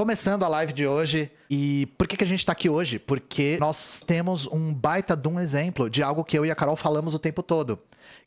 Começando a live de hoje. E por que, que a gente tá aqui hoje? Porque nós temos um baita de um exemplo de algo que eu e a Carol falamos o tempo todo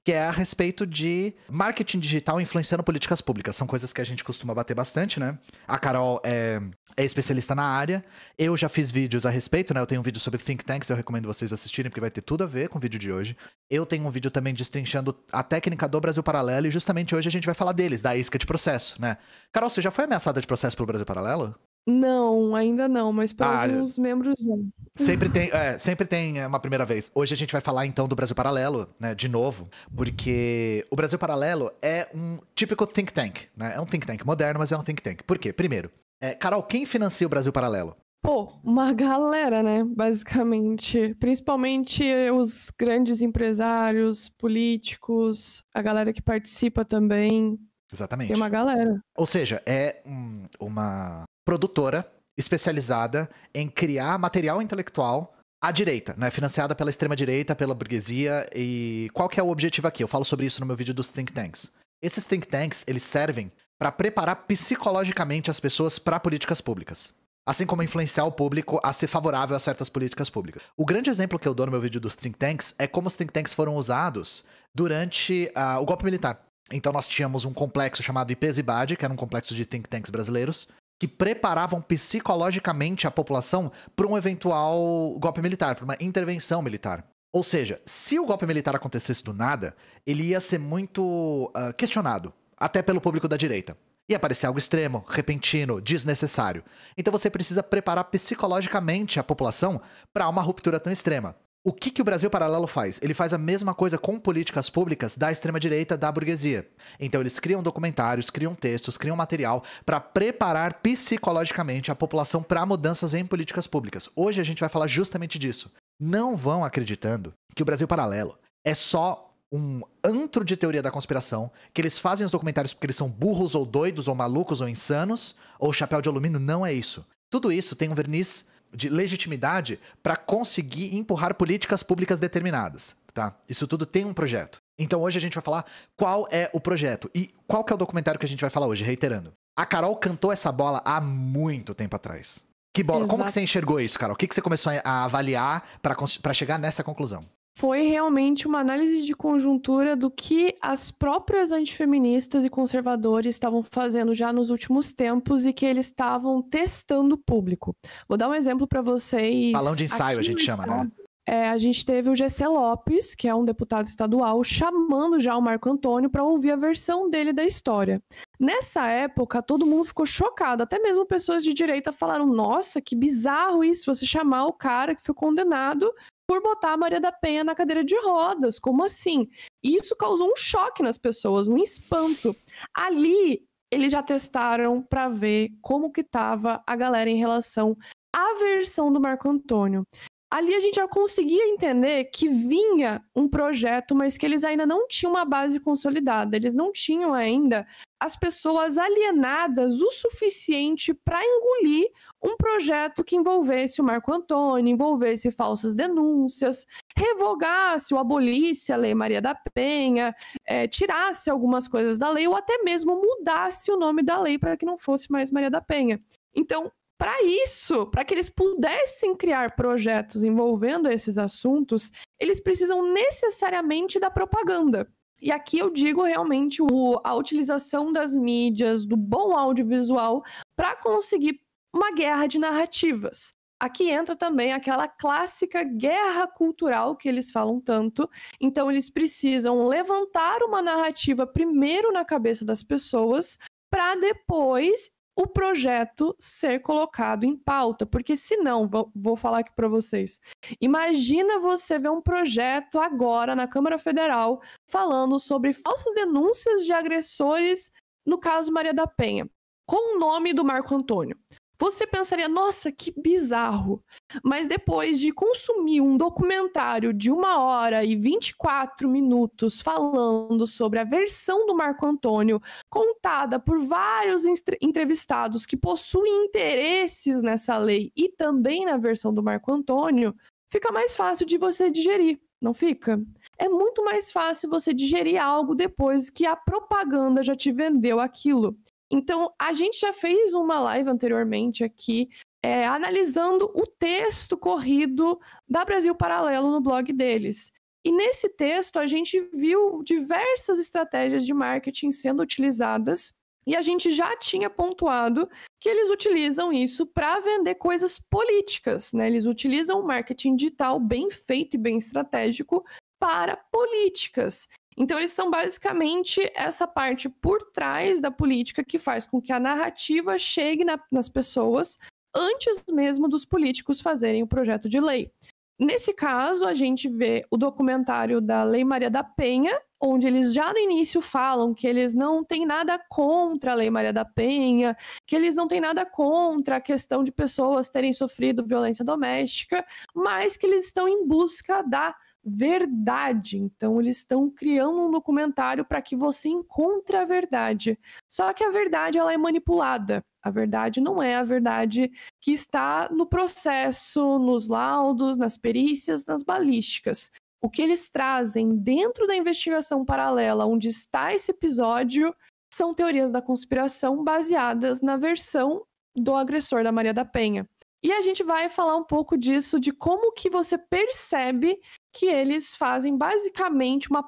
que é a respeito de marketing digital influenciando políticas públicas. São coisas que a gente costuma bater bastante, né? A Carol é, é especialista na área. Eu já fiz vídeos a respeito, né? Eu tenho um vídeo sobre think tanks, eu recomendo vocês assistirem, porque vai ter tudo a ver com o vídeo de hoje. Eu tenho um vídeo também destrinchando a técnica do Brasil Paralelo, e justamente hoje a gente vai falar deles, da isca de processo, né? Carol, você já foi ameaçada de processo pelo Brasil Paralelo? Não, ainda não, mas para ah, alguns membros já. Sempre tem, é, sempre tem uma primeira vez. Hoje a gente vai falar então do Brasil Paralelo, né, de novo, porque o Brasil Paralelo é um típico think tank, né? É um think tank moderno, mas é um think tank. Por quê? Primeiro, é, Carol, quem financia o Brasil Paralelo? Pô, uma galera, né? Basicamente. Principalmente os grandes empresários, políticos, a galera que participa também. Exatamente. Tem uma galera. Ou seja, é um, uma produtora especializada em criar material intelectual à direita, né? Financiada pela extrema-direita, pela burguesia. E qual que é o objetivo aqui? Eu falo sobre isso no meu vídeo dos think tanks. Esses think tanks, eles servem para preparar psicologicamente as pessoas para políticas públicas. Assim como influenciar o público a ser favorável a certas políticas públicas. O grande exemplo que eu dou no meu vídeo dos think tanks é como os think tanks foram usados durante uh, o golpe militar. Então nós tínhamos um complexo chamado IPESIBAD, que era um complexo de think tanks brasileiros, que preparavam psicologicamente a população para um eventual golpe militar, para uma intervenção militar. Ou seja, se o golpe militar acontecesse do nada, ele ia ser muito uh, questionado, até pelo público da direita. Ia parecer algo extremo, repentino, desnecessário. Então você precisa preparar psicologicamente a população para uma ruptura tão extrema. O que, que o Brasil Paralelo faz? Ele faz a mesma coisa com políticas públicas da extrema-direita da burguesia. Então, eles criam documentários, criam textos, criam material para preparar psicologicamente a população para mudanças em políticas públicas. Hoje a gente vai falar justamente disso. Não vão acreditando que o Brasil Paralelo é só um antro de teoria da conspiração, que eles fazem os documentários porque eles são burros ou doidos ou malucos ou insanos, ou chapéu de alumínio. Não é isso. Tudo isso tem um verniz de legitimidade para conseguir empurrar políticas públicas determinadas, tá? Isso tudo tem um projeto. Então hoje a gente vai falar qual é o projeto e qual que é o documentário que a gente vai falar hoje, reiterando. A Carol cantou essa bola há muito tempo atrás. Que bola? Exato. Como que você enxergou isso, Carol? O que, que você começou a avaliar para chegar nessa conclusão? Foi realmente uma análise de conjuntura do que as próprias antifeministas e conservadores estavam fazendo já nos últimos tempos e que eles estavam testando o público. Vou dar um exemplo para vocês. Balão de ensaio, a gente chama, né? É, a gente teve o GC Lopes, que é um deputado estadual, chamando já o Marco Antônio para ouvir a versão dele da história. Nessa época, todo mundo ficou chocado, até mesmo pessoas de direita falaram: nossa, que bizarro isso, você chamar o cara que foi condenado por botar a Maria da Penha na cadeira de rodas. Como assim? Isso causou um choque nas pessoas, um espanto. Ali, eles já testaram para ver como que tava a galera em relação à versão do Marco Antônio. Ali a gente já conseguia entender que vinha um projeto, mas que eles ainda não tinham uma base consolidada. Eles não tinham ainda as pessoas alienadas o suficiente para engolir um projeto que envolvesse o Marco Antônio, envolvesse falsas denúncias, revogasse ou abolisse a Lei Maria da Penha, é, tirasse algumas coisas da lei ou até mesmo mudasse o nome da lei para que não fosse mais Maria da Penha. Então, para isso, para que eles pudessem criar projetos envolvendo esses assuntos, eles precisam necessariamente da propaganda. E aqui eu digo realmente o, a utilização das mídias, do bom audiovisual, para conseguir uma guerra de narrativas. Aqui entra também aquela clássica guerra cultural que eles falam tanto. Então, eles precisam levantar uma narrativa primeiro na cabeça das pessoas, para depois o projeto ser colocado em pauta, porque senão, vou, falar aqui para vocês. Imagina você ver um projeto agora na Câmara Federal falando sobre falsas denúncias de agressores no caso Maria da Penha, com o nome do Marco Antônio. Você pensaria, nossa, que bizarro. Mas depois de consumir um documentário de uma hora e 24 minutos falando sobre a versão do Marco Antônio, contada por vários entrevistados que possuem interesses nessa lei e também na versão do Marco Antônio, fica mais fácil de você digerir, não fica? É muito mais fácil você digerir algo depois que a propaganda já te vendeu aquilo. Então, a gente já fez uma live anteriormente aqui, é, analisando o texto corrido da Brasil Paralelo no blog deles. E nesse texto, a gente viu diversas estratégias de marketing sendo utilizadas e a gente já tinha pontuado que eles utilizam isso para vender coisas políticas, né? Eles utilizam o marketing digital bem feito e bem estratégico para políticas. Então, eles são basicamente essa parte por trás da política que faz com que a narrativa chegue na, nas pessoas antes mesmo dos políticos fazerem o projeto de lei. Nesse caso, a gente vê o documentário da Lei Maria da Penha, onde eles já no início falam que eles não têm nada contra a Lei Maria da Penha, que eles não têm nada contra a questão de pessoas terem sofrido violência doméstica, mas que eles estão em busca da verdade. Então, eles estão criando um documentário para que você encontre a verdade. Só que a verdade ela é manipulada. A verdade não é a verdade que está no processo, nos laudos, nas perícias, nas balísticas. O que eles trazem dentro da investigação paralela, onde está esse episódio, são teorias da conspiração baseadas na versão do agressor da Maria da Penha. E a gente vai falar um pouco disso, de como que você percebe que eles fazem basicamente uma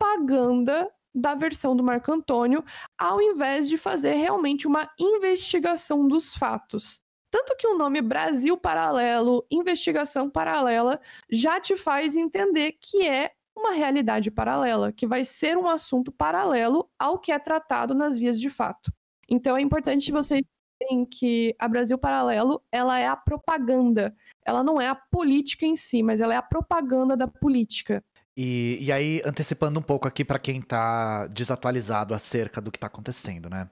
propaganda da versão do Marco Antônio, ao invés de fazer realmente uma investigação dos fatos. Tanto que o nome Brasil Paralelo, Investigação Paralela, já te faz entender que é uma realidade paralela, que vai ser um assunto paralelo ao que é tratado nas vias de fato. Então é importante você em que a Brasil Paralelo ela é a propaganda. Ela não é a política em si, mas ela é a propaganda da política. E, e aí, antecipando um pouco aqui para quem está desatualizado acerca do que está acontecendo, né?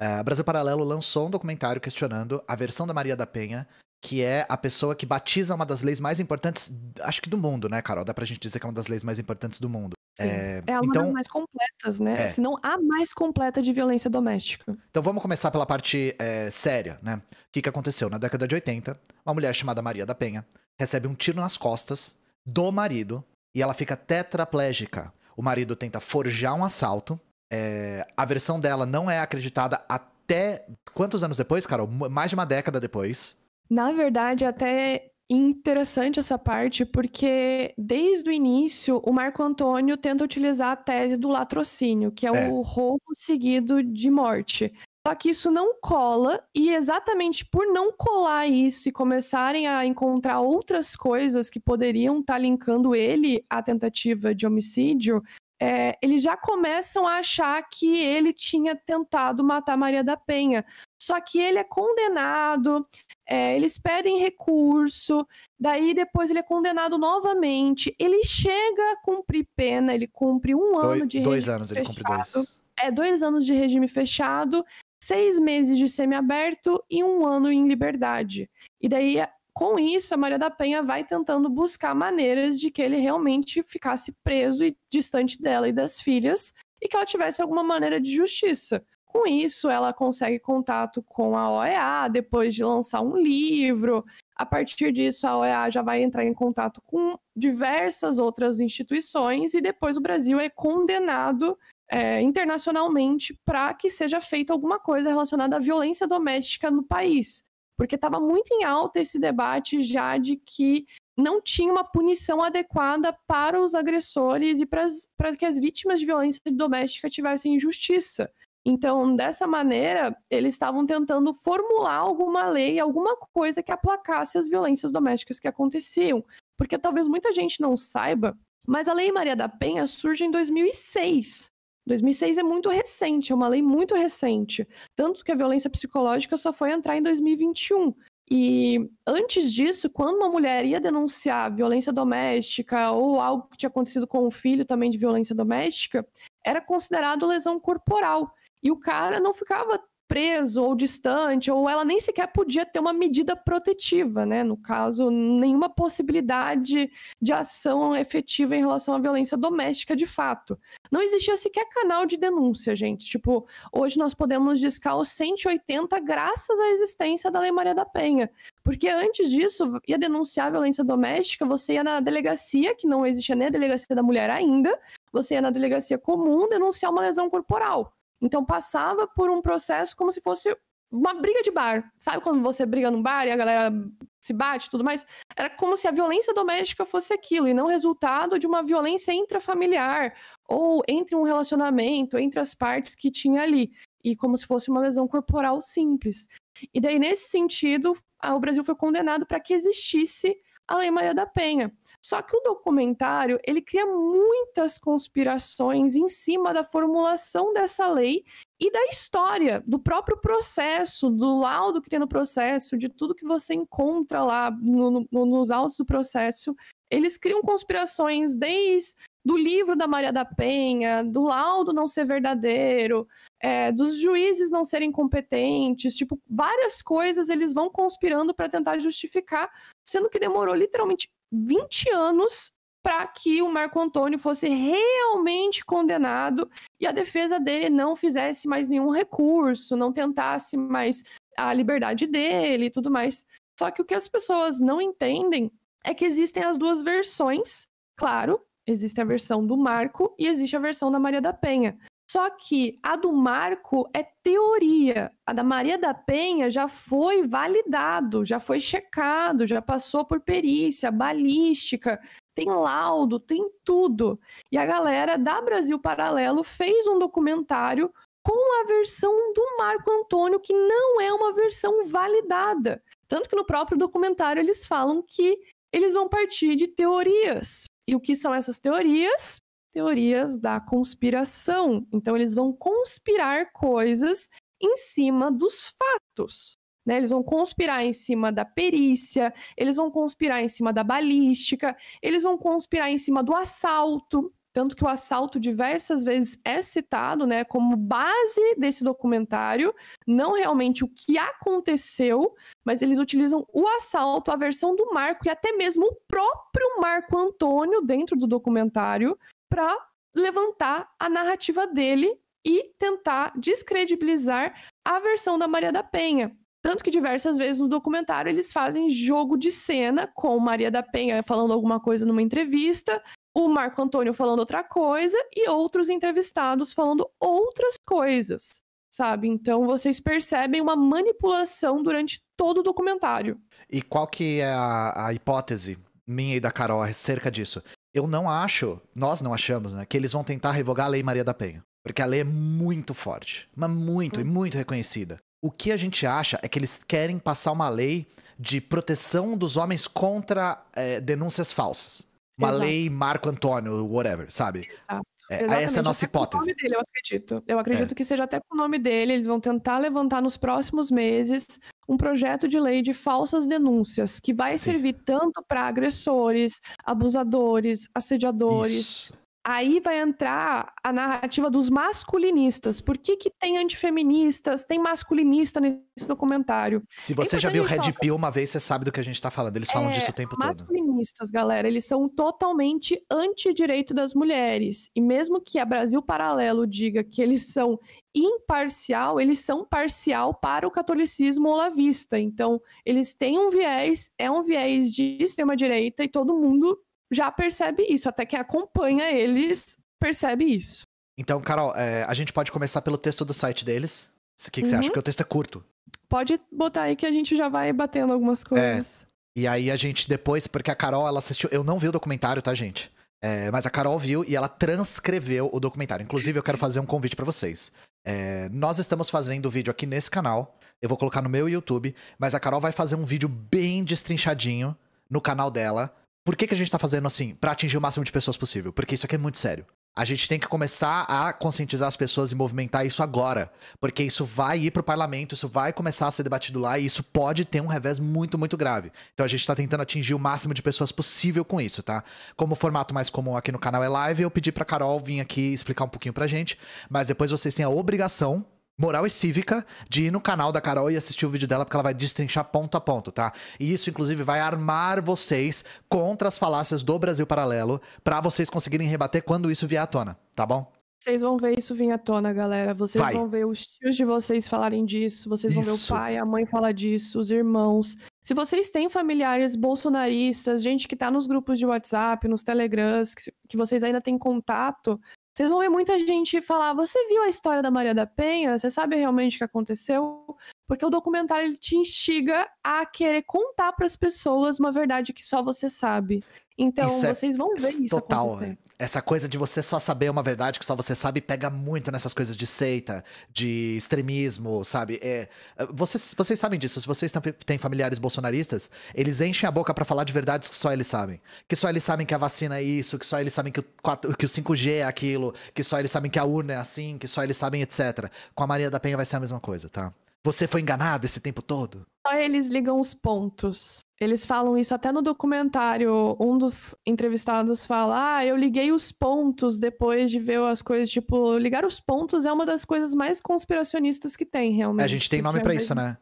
Uh, Brasil Paralelo lançou um documentário questionando a versão da Maria da Penha, que é a pessoa que batiza uma das leis mais importantes, acho que do mundo, né, Carol? Dá pra gente dizer que é uma das leis mais importantes do mundo. Sim, é, é uma então, das mais completas, né? É. Se não a mais completa de violência doméstica. Então vamos começar pela parte é, séria, né? O que, que aconteceu? Na década de 80, uma mulher chamada Maria da Penha recebe um tiro nas costas do marido e ela fica tetraplégica. O marido tenta forjar um assalto. É, a versão dela não é acreditada até. Quantos anos depois, Carol? Mais de uma década depois. Na verdade, até interessante essa parte, porque desde o início o Marco Antônio tenta utilizar a tese do latrocínio, que é, é. o roubo seguido de morte. Só que isso não cola, e exatamente por não colar isso e começarem a encontrar outras coisas que poderiam estar tá linkando ele à tentativa de homicídio, é, eles já começam a achar que ele tinha tentado matar Maria da Penha. Só que ele é condenado, é, eles pedem recurso, daí depois ele é condenado novamente. Ele chega a cumprir pena, ele cumpre um ano dois, de Dois anos, ele cumpre dois. É, dois anos de regime fechado seis meses de semiaberto e um ano em liberdade. E daí, com isso, a Maria da Penha vai tentando buscar maneiras de que ele realmente ficasse preso e distante dela e das filhas, e que ela tivesse alguma maneira de justiça. Com isso, ela consegue contato com a OEA depois de lançar um livro. A partir disso, a OEA já vai entrar em contato com diversas outras instituições e depois o Brasil é condenado é, internacionalmente para que seja feita alguma coisa relacionada à violência doméstica no país. Porque estava muito em alta esse debate já de que não tinha uma punição adequada para os agressores e para que as vítimas de violência doméstica tivessem justiça. Então, dessa maneira, eles estavam tentando formular alguma lei, alguma coisa que aplacasse as violências domésticas que aconteciam. Porque talvez muita gente não saiba, mas a Lei Maria da Penha surge em 2006. 2006 é muito recente, é uma lei muito recente. Tanto que a violência psicológica só foi entrar em 2021. E antes disso, quando uma mulher ia denunciar violência doméstica ou algo que tinha acontecido com o filho também de violência doméstica, era considerado lesão corporal. E o cara não ficava preso ou distante, ou ela nem sequer podia ter uma medida protetiva, né? No caso, nenhuma possibilidade de ação efetiva em relação à violência doméstica de fato. Não existia sequer canal de denúncia, gente. Tipo, hoje nós podemos discar os 180 graças à existência da Lei Maria da Penha. Porque antes disso, ia denunciar a violência doméstica, você ia na delegacia, que não existia nem a delegacia da mulher ainda, você ia na delegacia comum denunciar uma lesão corporal. Então passava por um processo como se fosse uma briga de bar. Sabe quando você briga num bar e a galera se bate e tudo mais? Era como se a violência doméstica fosse aquilo e não resultado de uma violência intrafamiliar ou entre um relacionamento, entre as partes que tinha ali. E como se fosse uma lesão corporal simples. E daí, nesse sentido, o Brasil foi condenado para que existisse a Lei Maria da Penha. Só que o documentário, ele cria muitas conspirações em cima da formulação dessa lei e da história, do próprio processo, do laudo que tem no processo, de tudo que você encontra lá no, no, nos autos do processo. Eles criam conspirações desde do livro da Maria da Penha, do laudo não ser verdadeiro, é, dos juízes não serem competentes, tipo, várias coisas eles vão conspirando para tentar justificar, sendo que demorou literalmente 20 anos para que o Marco Antônio fosse realmente condenado e a defesa dele não fizesse mais nenhum recurso, não tentasse mais a liberdade dele e tudo mais. Só que o que as pessoas não entendem é que existem as duas versões, claro, existe a versão do Marco e existe a versão da Maria da Penha. Só que a do Marco é teoria. A da Maria da Penha já foi validado, já foi checado, já passou por perícia, balística, tem laudo, tem tudo. E a galera da Brasil Paralelo fez um documentário com a versão do Marco Antônio, que não é uma versão validada. Tanto que no próprio documentário eles falam que eles vão partir de teorias. E o que são essas teorias? Teorias da conspiração. Então, eles vão conspirar coisas em cima dos fatos. Né? Eles vão conspirar em cima da perícia, eles vão conspirar em cima da balística, eles vão conspirar em cima do assalto. Tanto que o assalto diversas vezes é citado né, como base desse documentário, não realmente o que aconteceu, mas eles utilizam o assalto, a versão do Marco e até mesmo o próprio Marco Antônio dentro do documentário para levantar a narrativa dele e tentar descredibilizar a versão da Maria da Penha. Tanto que diversas vezes no documentário eles fazem jogo de cena com Maria da Penha falando alguma coisa numa entrevista, o Marco Antônio falando outra coisa e outros entrevistados falando outras coisas, sabe? Então vocês percebem uma manipulação durante todo o documentário. E qual que é a, a hipótese minha e da Carol acerca disso? Eu não acho, nós não achamos, né, que eles vão tentar revogar a Lei Maria da Penha. Porque a lei é muito forte, mas muito e muito reconhecida. O que a gente acha é que eles querem passar uma lei de proteção dos homens contra é, denúncias falsas. Uma Exato. lei Marco Antônio, whatever, sabe? Exato. É, essa é a nossa hipótese. Com o nome dele, eu acredito. Eu acredito é. que seja até com o nome dele. Eles vão tentar levantar nos próximos meses um projeto de lei de falsas denúncias que vai Sim. servir tanto para agressores, abusadores, assediadores, Isso. Aí vai entrar a narrativa dos masculinistas. Por que, que tem antifeministas, tem masculinista nesse documentário? Se você já viu Red Pill uma vez, você sabe do que a gente tá falando. Eles falam é, disso o tempo masculinistas, todo. Masculinistas, galera, eles são totalmente anti-direito das mulheres. E mesmo que a Brasil Paralelo diga que eles são imparcial, eles são parcial para o catolicismo olavista. Então, eles têm um viés, é um viés de extrema-direita e todo mundo já percebe isso. Até quem acompanha eles percebe isso. Então, Carol, é, a gente pode começar pelo texto do site deles. O que, que uhum. você acha? Porque o texto é curto. Pode botar aí que a gente já vai batendo algumas coisas. É. E aí a gente depois, porque a Carol, ela assistiu. Eu não vi o documentário, tá, gente? É, mas a Carol viu e ela transcreveu o documentário. Inclusive, eu quero fazer um convite para vocês. É, nós estamos fazendo o vídeo aqui nesse canal. Eu vou colocar no meu YouTube. Mas a Carol vai fazer um vídeo bem destrinchadinho no canal dela por que, que a gente tá fazendo assim? Para atingir o máximo de pessoas possível. Porque isso aqui é muito sério. A gente tem que começar a conscientizar as pessoas e movimentar isso agora. Porque isso vai ir pro parlamento, isso vai começar a ser debatido lá e isso pode ter um revés muito, muito grave. Então a gente tá tentando atingir o máximo de pessoas possível com isso, tá? Como o formato mais comum aqui no canal é live, eu pedi pra Carol vir aqui explicar um pouquinho pra gente. Mas depois vocês têm a obrigação moral e cívica de ir no canal da Carol e assistir o vídeo dela, porque ela vai destrinchar ponto a ponto, tá? E isso, inclusive, vai armar vocês contra as falácias do Brasil Paralelo, para vocês conseguirem rebater quando isso vier à tona, tá bom? Vocês vão ver isso vir à tona, galera. Vocês vai. vão ver os tios de vocês falarem disso. Vocês vão ver o pai, a mãe falar disso, os irmãos. Se vocês têm familiares bolsonaristas, gente que tá nos grupos de WhatsApp, nos Telegrams, que, que vocês ainda têm contato, vocês vão ver muita gente falar: você viu a história da Maria da Penha? Você sabe realmente o que aconteceu? Porque o documentário ele te instiga a querer contar para as pessoas uma verdade que só você sabe. Então, isso é vocês vão ver isso total. acontecer. Essa coisa de você só saber uma verdade que só você sabe pega muito nessas coisas de seita, de extremismo, sabe? É, vocês, vocês sabem disso. Se vocês têm familiares bolsonaristas, eles enchem a boca para falar de verdades que só eles sabem. Que só eles sabem que a vacina é isso, que só eles sabem que o, 4, que o 5G é aquilo, que só eles sabem que a urna é assim, que só eles sabem, etc. Com a Maria da Penha vai ser a mesma coisa, tá? Você foi enganado esse tempo todo? Só eles ligam os pontos. Eles falam isso até no documentário. Um dos entrevistados fala: Ah, eu liguei os pontos depois de ver as coisas. Tipo, ligar os pontos é uma das coisas mais conspiracionistas que tem, realmente. A gente tem nome para isso, né?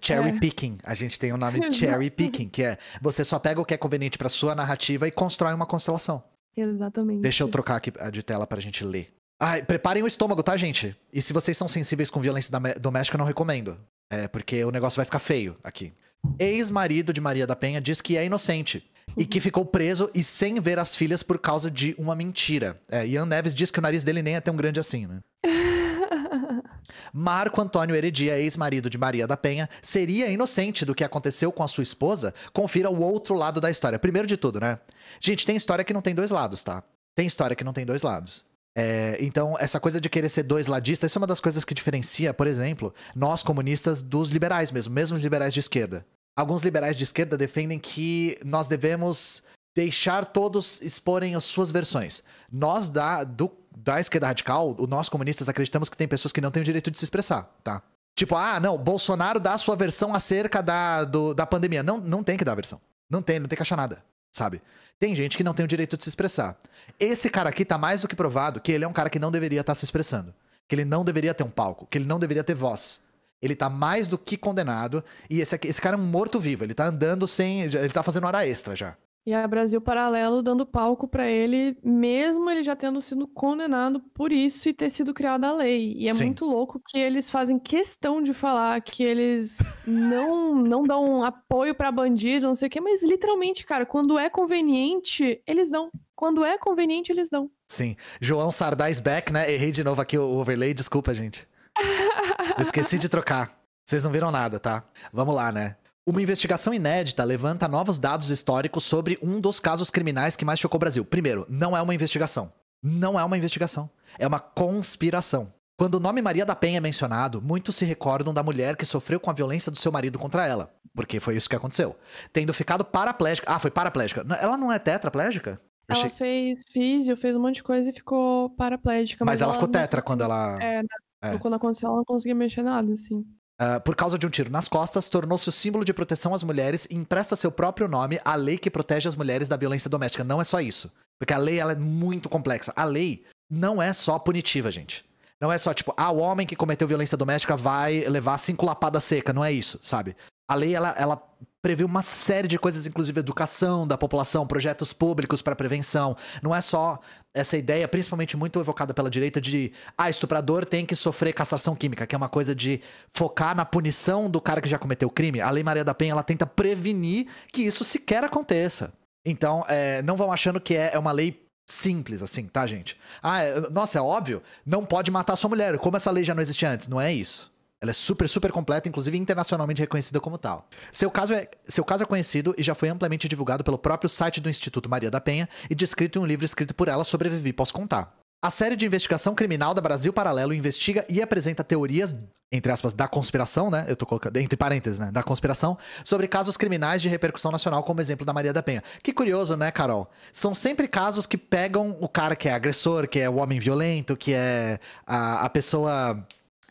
Cherry é. picking. A gente tem o nome cherry picking, que é você só pega o que é conveniente para sua narrativa e constrói uma constelação. Exatamente. Deixa eu trocar aqui a de tela pra gente ler. Ai, preparem o estômago, tá, gente? E se vocês são sensíveis com violência doméstica, eu não recomendo. É, porque o negócio vai ficar feio aqui. Ex-marido de Maria da Penha diz que é inocente. E que ficou preso e sem ver as filhas por causa de uma mentira. É, Ian Neves diz que o nariz dele nem é tão grande assim, né? Marco Antônio Heredia, ex-marido de Maria da Penha, seria inocente do que aconteceu com a sua esposa? Confira o outro lado da história. Primeiro de tudo, né? Gente, tem história que não tem dois lados, tá? Tem história que não tem dois lados. É, então, essa coisa de querer ser dois ladistas, isso é uma das coisas que diferencia, por exemplo, nós comunistas dos liberais mesmo, mesmo os liberais de esquerda. Alguns liberais de esquerda defendem que nós devemos deixar todos exporem as suas versões. Nós da, do, da esquerda radical, nós comunistas acreditamos que tem pessoas que não têm o direito de se expressar, tá? Tipo, ah, não, Bolsonaro dá a sua versão acerca da, do, da pandemia. Não, não tem que dar a versão. Não tem, não tem que achar nada, sabe? Tem gente que não tem o direito de se expressar. Esse cara aqui tá mais do que provado que ele é um cara que não deveria estar tá se expressando. Que ele não deveria ter um palco, que ele não deveria ter voz. Ele tá mais do que condenado. E esse, aqui, esse cara é um morto-vivo. Ele tá andando sem. Ele tá fazendo hora extra já. E a Brasil Paralelo dando palco para ele, mesmo ele já tendo sido condenado por isso e ter sido criada a lei. E é Sim. muito louco que eles fazem questão de falar que eles não não dão apoio para bandido, não sei o quê, mas literalmente, cara, quando é conveniente, eles dão. Quando é conveniente, eles dão. Sim. João Sardais Beck, né? Errei de novo aqui o overlay, desculpa, gente. Esqueci de trocar. Vocês não viram nada, tá? Vamos lá, né? Uma investigação inédita levanta novos dados históricos sobre um dos casos criminais que mais chocou o Brasil. Primeiro, não é uma investigação. Não é uma investigação. É uma conspiração. Quando o nome Maria da Penha é mencionado, muitos se recordam da mulher que sofreu com a violência do seu marido contra ela. Porque foi isso que aconteceu. Tendo ficado paraplégica. Ah, foi paraplégica. Ela não é tetraplégica? Ela achei... fez físio, fez um monte de coisa e ficou paraplégica. Mas, mas ela, ela, ficou tetra não... quando ela. É, é. quando aconteceu, ela não conseguia mexer nada, assim. Uh, por causa de um tiro nas costas, tornou-se o símbolo de proteção às mulheres e empresta seu próprio nome à lei que protege as mulheres da violência doméstica. Não é só isso. Porque a lei ela é muito complexa. A lei não é só punitiva, gente. Não é só tipo, ah, o homem que cometeu violência doméstica vai levar cinco lapadas secas. Não é isso, sabe? A lei, ela, ela prevê uma série de coisas, inclusive educação da população, projetos públicos para prevenção. Não é só essa ideia, principalmente muito evocada pela direita, de ah, estuprador tem que sofrer cassação química, que é uma coisa de focar na punição do cara que já cometeu o crime. A Lei Maria da Penha ela tenta prevenir que isso sequer aconteça. Então, é, não vão achando que é, é uma lei simples, assim, tá, gente? Ah, é, nossa, é óbvio, não pode matar sua mulher. Como essa lei já não existia antes? Não é isso. Ela é super, super completa, inclusive internacionalmente reconhecida como tal. Seu caso, é, seu caso é conhecido e já foi amplamente divulgado pelo próprio site do Instituto Maria da Penha e descrito em um livro escrito por ela Sobrevivi Posso Contar. A série de investigação criminal da Brasil Paralelo investiga e apresenta teorias, entre aspas, da conspiração, né? Eu tô colocando, entre parênteses, né? Da conspiração, sobre casos criminais de repercussão nacional, como exemplo da Maria da Penha. Que curioso, né, Carol? São sempre casos que pegam o cara que é agressor, que é o homem violento, que é a, a pessoa.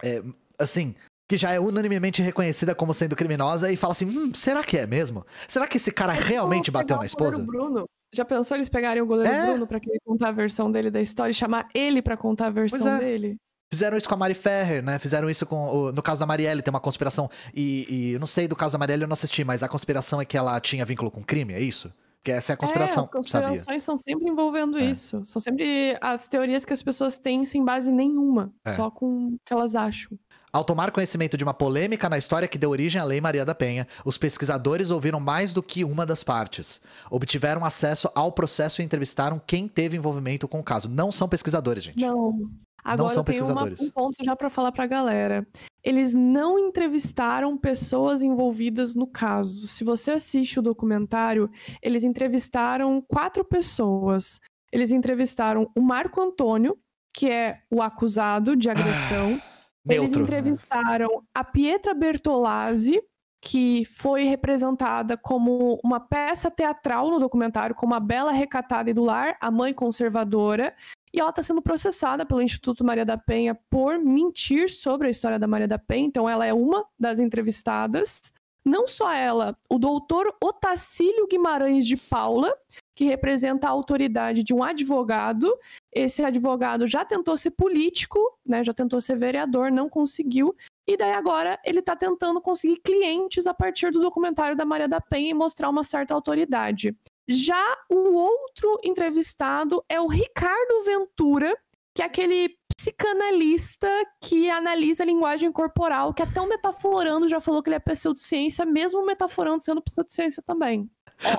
É, assim, que já é unanimemente reconhecida como sendo criminosa e fala assim: hum, será que é mesmo? Será que esse cara é realmente bateu na esposa? Bruno. Já pensou eles pegarem o goleiro é? Bruno pra querer contar a versão dele da história e chamar ele para contar a versão é. dele? Fizeram isso com a Mari Ferrer, né? Fizeram isso com. No caso da Marielle, tem uma conspiração. E, e não sei do caso da Marielle, eu não assisti, mas a conspiração é que ela tinha vínculo com crime, é isso? Que essa é a conspiração, é, as conspirações sabia? são sempre envolvendo é. isso. São sempre as teorias que as pessoas têm sem base nenhuma. É. Só com o que elas acham. Ao tomar conhecimento de uma polêmica na história que deu origem à Lei Maria da Penha, os pesquisadores ouviram mais do que uma das partes. Obtiveram acesso ao processo e entrevistaram quem teve envolvimento com o caso. Não são pesquisadores, gente. Não. Agora não são eu tenho uma- pesquisadores. um ponto já para falar pra galera. Eles não entrevistaram pessoas envolvidas no caso. Se você assiste o documentário, eles entrevistaram quatro pessoas. Eles entrevistaram o Marco Antônio, que é o acusado de agressão. Eles Neutro. entrevistaram a Pietra Bertolazzi, que foi representada como uma peça teatral no documentário, como a bela recatada e do lar, a mãe conservadora. E ela está sendo processada pelo Instituto Maria da Penha por mentir sobre a história da Maria da Penha. Então, ela é uma das entrevistadas. Não só ela, o doutor Otacílio Guimarães de Paula, que representa a autoridade de um advogado. Esse advogado já tentou ser político, né? Já tentou ser vereador, não conseguiu. E daí agora ele está tentando conseguir clientes a partir do documentário da Maria da Penha e mostrar uma certa autoridade. Já o outro entrevistado é o Ricardo Ventura, que é aquele psicanalista que analisa a linguagem corporal, que até o Metaforando já falou que ele é pseudociência, mesmo o Metaforando sendo pseudociência também.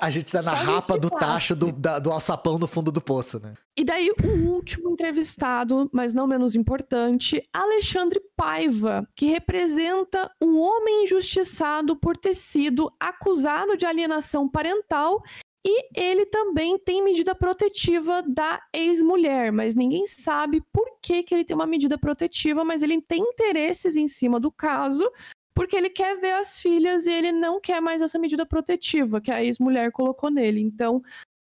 A gente tá na Só rapa do classe. tacho do, da- do alçapão no fundo do poço, né? E daí, o último entrevistado, mas não menos importante, Alexandre Paiva, que representa o homem injustiçado por ter sido acusado de alienação parental. E ele também tem medida protetiva da ex-mulher, mas ninguém sabe por que, que ele tem uma medida protetiva, mas ele tem interesses em cima do caso, porque ele quer ver as filhas e ele não quer mais essa medida protetiva que a ex-mulher colocou nele. Então,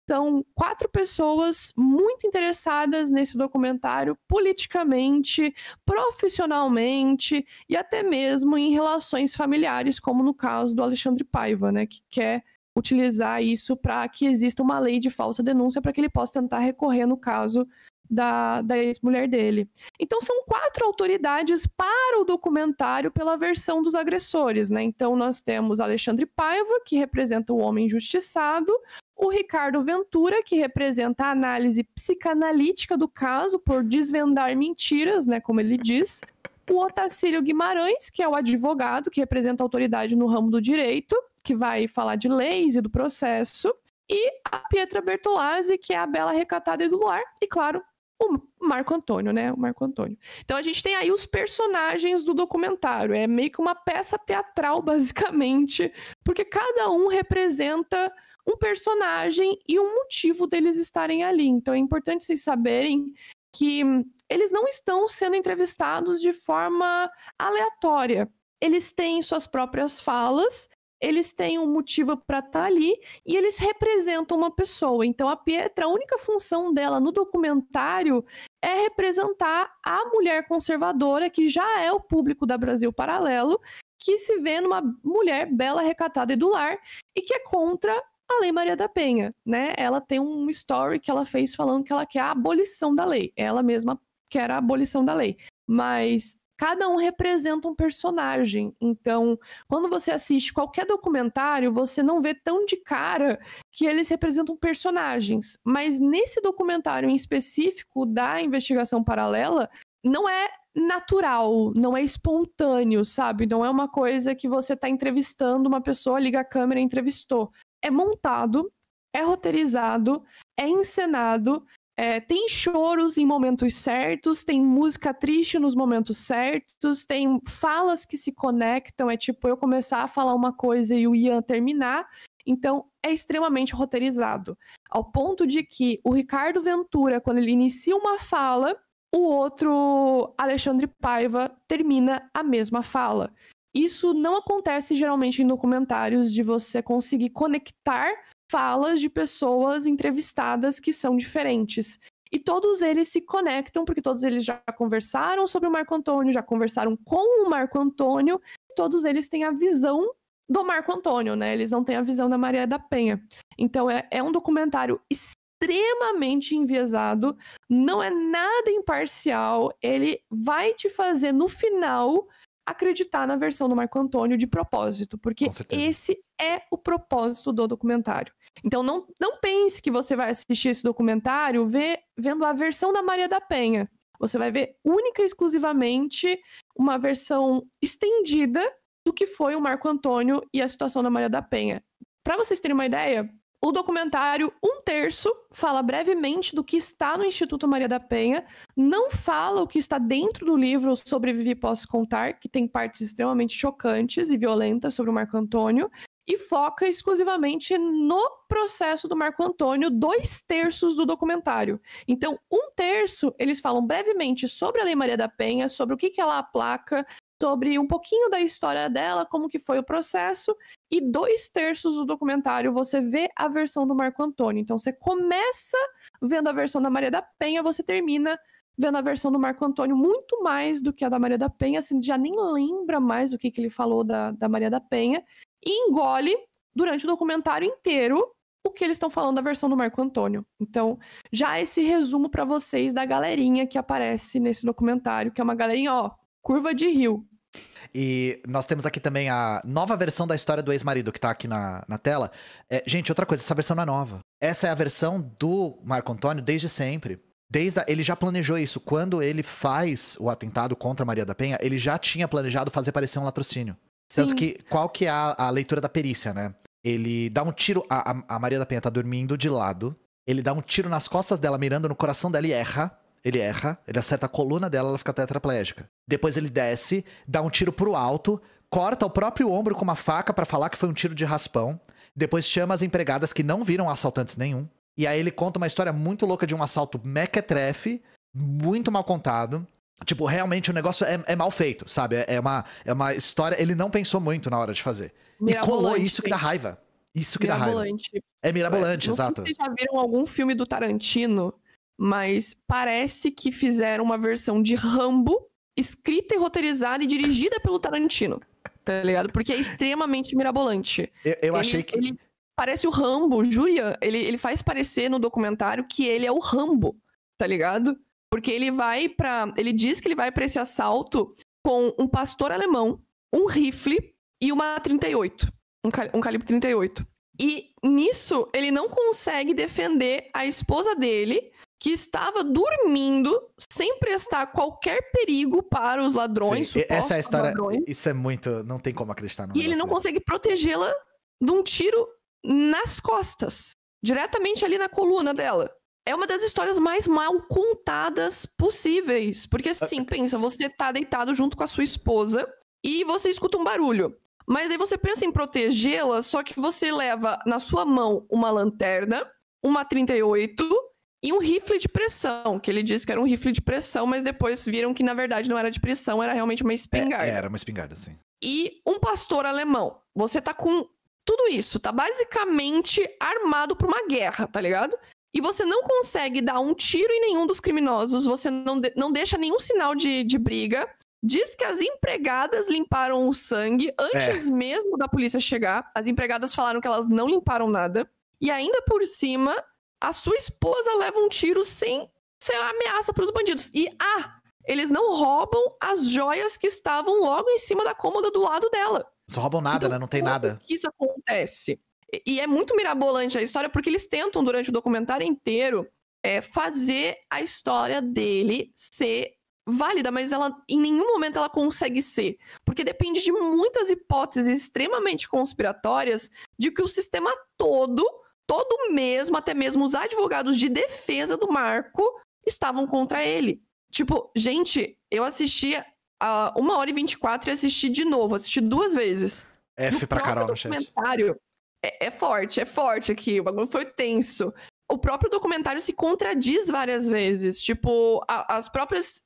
são quatro pessoas muito interessadas nesse documentário politicamente, profissionalmente e até mesmo em relações familiares, como no caso do Alexandre Paiva, né, que quer utilizar isso para que exista uma lei de falsa denúncia para que ele possa tentar recorrer no caso da, da ex-mulher dele. Então são quatro autoridades para o documentário pela versão dos agressores, né? Então nós temos Alexandre Paiva, que representa o homem injustiçado, o Ricardo Ventura, que representa a análise psicanalítica do caso por desvendar mentiras, né, como ele diz. O Otacílio Guimarães, que é o advogado que representa a autoridade no ramo do direito, que vai falar de leis e do processo. E a Pietra Bertolazzi, que é a bela recatada e do lar. E, claro, o Marco Antônio, né? O Marco Antônio. Então a gente tem aí os personagens do documentário. É meio que uma peça teatral, basicamente, porque cada um representa um personagem e um motivo deles estarem ali. Então é importante vocês saberem que eles não estão sendo entrevistados de forma aleatória. Eles têm suas próprias falas, eles têm um motivo para estar ali e eles representam uma pessoa. Então a Pietra, a única função dela no documentário é representar a mulher conservadora que já é o público da Brasil Paralelo, que se vê numa mulher bela, recatada e do lar e que é contra a Lei Maria da Penha, né? Ela tem um story que ela fez falando que ela quer a abolição da lei. Ela mesma quer a abolição da lei. Mas cada um representa um personagem. Então, quando você assiste qualquer documentário, você não vê tão de cara que eles representam personagens. Mas nesse documentário em específico da investigação paralela, não é natural, não é espontâneo, sabe? Não é uma coisa que você está entrevistando uma pessoa, liga a câmera e entrevistou. É montado, é roteirizado, é encenado, é, tem choros em momentos certos, tem música triste nos momentos certos, tem falas que se conectam. É tipo eu começar a falar uma coisa e o Ian terminar. Então é extremamente roteirizado. Ao ponto de que o Ricardo Ventura, quando ele inicia uma fala, o outro, Alexandre Paiva, termina a mesma fala. Isso não acontece geralmente em documentários de você conseguir conectar falas de pessoas entrevistadas que são diferentes. E todos eles se conectam, porque todos eles já conversaram sobre o Marco Antônio, já conversaram com o Marco Antônio, todos eles têm a visão do Marco Antônio, né? Eles não têm a visão da Maria da Penha. Então é, é um documentário extremamente enviesado, não é nada imparcial, ele vai te fazer no final acreditar na versão do Marco Antônio de propósito, porque esse é o propósito do documentário. Então não, não pense que você vai assistir esse documentário vê- vendo a versão da Maria da Penha. você vai ver única e exclusivamente uma versão estendida do que foi o Marco Antônio e a situação da Maria da Penha. Para vocês terem uma ideia, o documentário, um terço, fala brevemente do que está no Instituto Maria da Penha, não fala o que está dentro do livro Sobrevivi Posso Contar, que tem partes extremamente chocantes e violentas sobre o Marco Antônio, e foca exclusivamente no processo do Marco Antônio, dois terços do documentário. Então, um terço, eles falam brevemente sobre a Lei Maria da Penha, sobre o que, que ela aplaca, sobre um pouquinho da história dela, como que foi o processo, e dois terços do documentário você vê a versão do Marco Antônio. Então você começa vendo a versão da Maria da Penha, você termina vendo a versão do Marco Antônio muito mais do que a da Maria da Penha, assim, já nem lembra mais o que, que ele falou da, da Maria da Penha, e engole durante o documentário inteiro o que eles estão falando da versão do Marco Antônio. Então, já esse resumo para vocês da galerinha que aparece nesse documentário, que é uma galerinha, ó, curva de rio. E nós temos aqui também a nova versão da história do ex-marido que tá aqui na, na tela. É, gente, outra coisa, essa versão não é nova. Essa é a versão do Marco Antônio desde sempre. Desde a, ele já planejou isso. Quando ele faz o atentado contra Maria da Penha, ele já tinha planejado fazer parecer um latrocínio. Sim. Tanto que, qual que é a, a, leitura da perícia, né? Ele dá um tiro. A, a Maria da Penha tá dormindo de lado. Ele dá um tiro nas costas dela, mirando no coração dela e erra. Ele erra, ele acerta a coluna dela, ela fica tetraplégica. Depois ele desce, dá um tiro pro alto, corta o próprio ombro com uma faca para falar que foi um tiro de raspão. Depois chama as empregadas que não viram assaltantes nenhum. E aí ele conta uma história muito louca de um assalto mequetrefe, muito mal contado. Tipo, realmente o negócio é, é mal feito, sabe? É, é, uma, é uma história. Ele não pensou muito na hora de fazer. E colou isso que dá raiva. Isso que dá raiva. É mirabolante, não exato. Vocês já viram algum filme do Tarantino mas parece que fizeram uma versão de Rambo, escrita e roteirizada e dirigida pelo Tarantino. Tá ligado? Porque é extremamente mirabolante. Eu, eu ele, achei que. Ele parece o Rambo, Julian. Ele, ele faz parecer no documentário que ele é o Rambo, tá ligado? Porque ele vai para, Ele diz que ele vai para esse assalto com um pastor alemão, um rifle e uma 38. Um, cal um calibre 38. E nisso, ele não consegue defender a esposa dele que estava dormindo sem prestar qualquer perigo para os ladrões. Sim, essa é a história. Ladrões. Isso é muito. Não tem como acreditar no E ele não desse. consegue protegê-la de um tiro nas costas diretamente ali na coluna dela. É uma das histórias mais mal contadas possíveis. Porque assim, ah, pensa, você tá deitado junto com a sua esposa e você escuta um barulho. Mas aí você pensa em protegê-la, só que você leva na sua mão uma lanterna, uma 38 e um rifle de pressão, que ele disse que era um rifle de pressão, mas depois viram que na verdade não era de pressão, era realmente uma espingarda. É, era uma espingarda, sim. E um pastor alemão. Você tá com tudo isso, tá basicamente armado para uma guerra, tá ligado? E você não consegue dar um tiro em nenhum dos criminosos, você não, de não deixa nenhum sinal de, de briga. Diz que as empregadas limparam o sangue antes é. mesmo da polícia chegar. As empregadas falaram que elas não limparam nada. E ainda por cima, a sua esposa leva um tiro sem ser ameaça para os bandidos. E ah, eles não roubam as joias que estavam logo em cima da cômoda do lado dela. Não roubam nada, então, né? Não tem nada. que isso acontece? E, e é muito mirabolante a história, porque eles tentam, durante o documentário inteiro, é, fazer a história dele ser válida, mas ela em nenhum momento ela consegue ser, porque depende de muitas hipóteses extremamente conspiratórias de que o sistema todo todo mesmo, até mesmo os advogados de defesa do Marco estavam contra ele. Tipo, gente, eu assisti a uma hora e 24 e assisti de novo, assisti duas vezes. F no pra Carol, documentário, é, é forte, é forte aqui, o bagulho foi tenso. O próprio documentário se contradiz várias vezes. Tipo, a, as próprias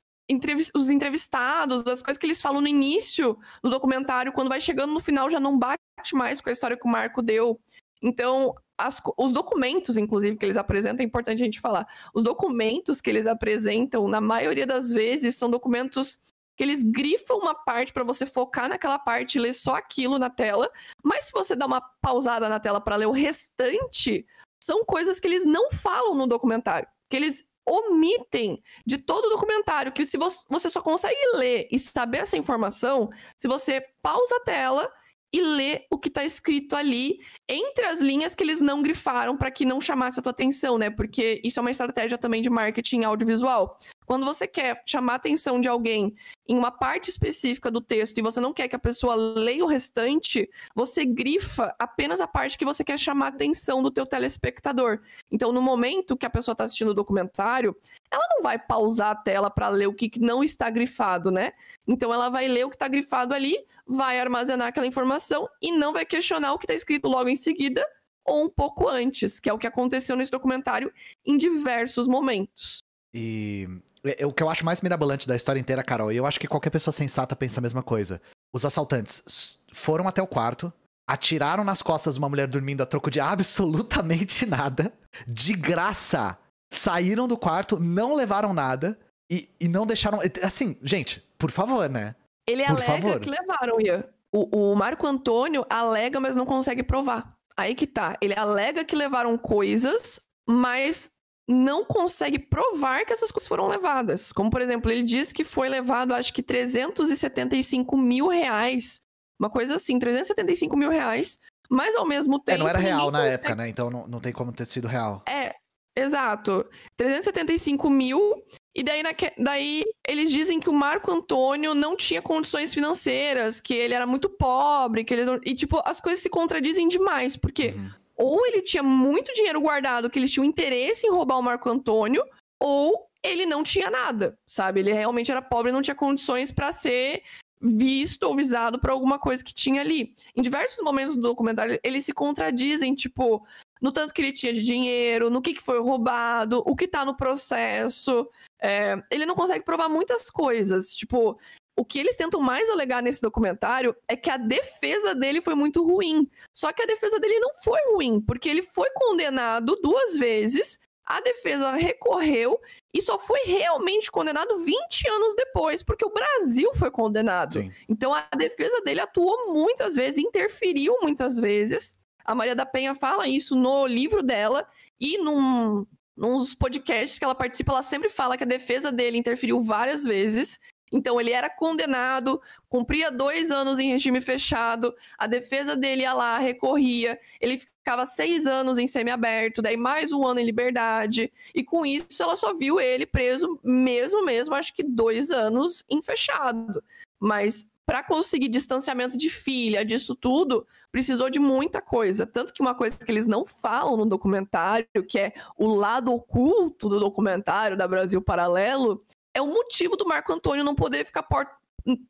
os entrevistados, as coisas que eles falam no início do documentário, quando vai chegando no final já não bate mais com a história que o Marco deu. Então, as, os documentos, inclusive, que eles apresentam, é importante a gente falar. Os documentos que eles apresentam, na maioria das vezes, são documentos que eles grifam uma parte para você focar naquela parte e ler só aquilo na tela. Mas se você dá uma pausada na tela para ler o restante, são coisas que eles não falam no documentário, que eles omitem de todo o documentário, que se você só consegue ler e saber essa informação se você pausa a tela e ler o que está escrito ali entre as linhas que eles não grifaram para que não chamasse a tua atenção, né? Porque isso é uma estratégia também de marketing audiovisual. Quando você quer chamar a atenção de alguém em uma parte específica do texto e você não quer que a pessoa leia o restante, você grifa apenas a parte que você quer chamar a atenção do teu telespectador. Então, no momento que a pessoa está assistindo o documentário, ela não vai pausar a tela para ler o que não está grifado, né? Então, ela vai ler o que está grifado ali, vai armazenar aquela informação e não vai questionar o que está escrito logo em seguida ou um pouco antes, que é o que aconteceu nesse documentário em diversos momentos. E é, é, o que eu acho mais mirabolante da história inteira, Carol, e eu acho que qualquer pessoa sensata pensa a mesma coisa. Os assaltantes foram até o quarto, atiraram nas costas de uma mulher dormindo a troco de absolutamente nada, de graça. Saíram do quarto, não levaram nada e, e não deixaram. Assim, gente, por favor, né? Ele por alega favor. que levaram, Ian. O, o Marco Antônio alega, mas não consegue provar. Aí que tá. Ele alega que levaram coisas, mas não consegue provar que essas coisas foram levadas. Como, por exemplo, ele diz que foi levado, acho que 375 mil reais. Uma coisa assim, 375 mil reais. Mas ao mesmo tempo. É, não era real na consegue... época, né? Então não, não tem como ter sido real. É, exato. 375 mil. E daí, naque... daí eles dizem que o Marco Antônio não tinha condições financeiras, que ele era muito pobre, que ele. E, tipo, as coisas se contradizem demais, porque. Uhum ou ele tinha muito dinheiro guardado, que eles tinham interesse em roubar o Marco Antônio, ou ele não tinha nada, sabe? Ele realmente era pobre e não tinha condições para ser visto ou visado por alguma coisa que tinha ali. Em diversos momentos do documentário, eles se contradizem, tipo, no tanto que ele tinha de dinheiro, no que, que foi roubado, o que tá no processo. É, ele não consegue provar muitas coisas. Tipo, o que eles tentam mais alegar nesse documentário é que a defesa dele foi muito ruim. Só que a defesa dele não foi ruim, porque ele foi condenado duas vezes, a defesa recorreu e só foi realmente condenado 20 anos depois, porque o Brasil foi condenado. Sim. Então a defesa dele atuou muitas vezes, interferiu muitas vezes. A Maria da Penha fala isso no livro dela e num, nos podcasts que ela participa, ela sempre fala que a defesa dele interferiu várias vezes então ele era condenado, cumpria dois anos em regime fechado, a defesa dele ia lá, recorria, ele ficava seis anos em semiaberto, daí mais um ano em liberdade, e com isso ela só viu ele preso mesmo, mesmo, acho que dois anos em fechado. Mas para conseguir distanciamento de filha, disso tudo, precisou de muita coisa. Tanto que uma coisa que eles não falam no documentário, que é o lado oculto do documentário da Brasil Paralelo, é o motivo do Marco Antônio não poder ficar por,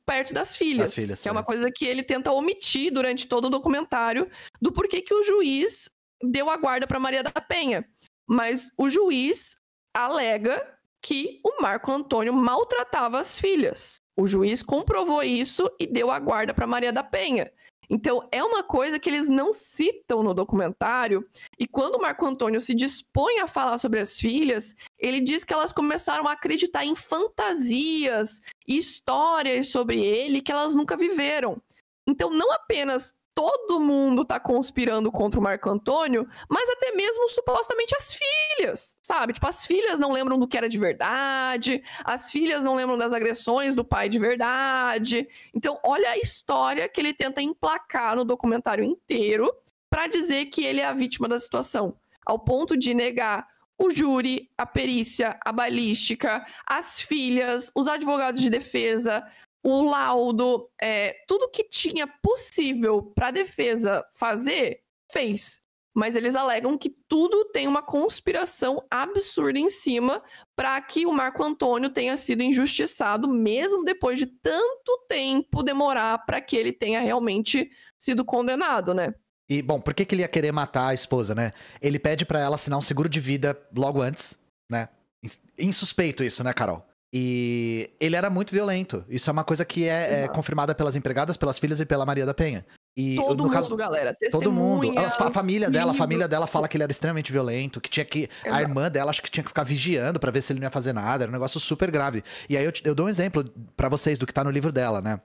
perto das filhas. Filhas que é. é uma coisa que ele tenta omitir durante todo o documentário do porquê que o juiz deu a guarda para Maria da Penha. Mas o juiz alega que o Marco Antônio maltratava as filhas. O juiz comprovou isso e deu a guarda para Maria da Penha. Então, é uma coisa que eles não citam no documentário. E quando o Marco Antônio se dispõe a falar sobre as filhas, ele diz que elas começaram a acreditar em fantasias e histórias sobre ele que elas nunca viveram. Então, não apenas todo mundo tá conspirando contra o Marco Antônio, mas até mesmo supostamente as filhas, sabe? Tipo, as filhas não lembram do que era de verdade, as filhas não lembram das agressões do pai de verdade. Então, olha a história que ele tenta emplacar no documentário inteiro para dizer que ele é a vítima da situação, ao ponto de negar o júri, a perícia, a balística, as filhas, os advogados de defesa, o laudo, é, tudo que tinha possível para a defesa fazer, fez. Mas eles alegam que tudo tem uma conspiração absurda em cima para que o Marco Antônio tenha sido injustiçado, mesmo depois de tanto tempo demorar para que ele tenha realmente sido condenado, né? E, bom, por que, que ele ia querer matar a esposa, né? Ele pede para ela assinar um seguro de vida logo antes, né? Insuspeito isso, né, Carol? E ele era muito violento. Isso é uma coisa que é, é confirmada pelas empregadas, pelas filhas e pela Maria da Penha. E, todo mundo, caso, galera. Todo mundo. A, família dela, a família dela fala que ele era extremamente violento, que tinha que. Exato. A irmã dela acho que tinha que ficar vigiando para ver se ele não ia fazer nada. Era um negócio super grave. E aí eu, eu dou um exemplo para vocês do que tá no livro dela, né?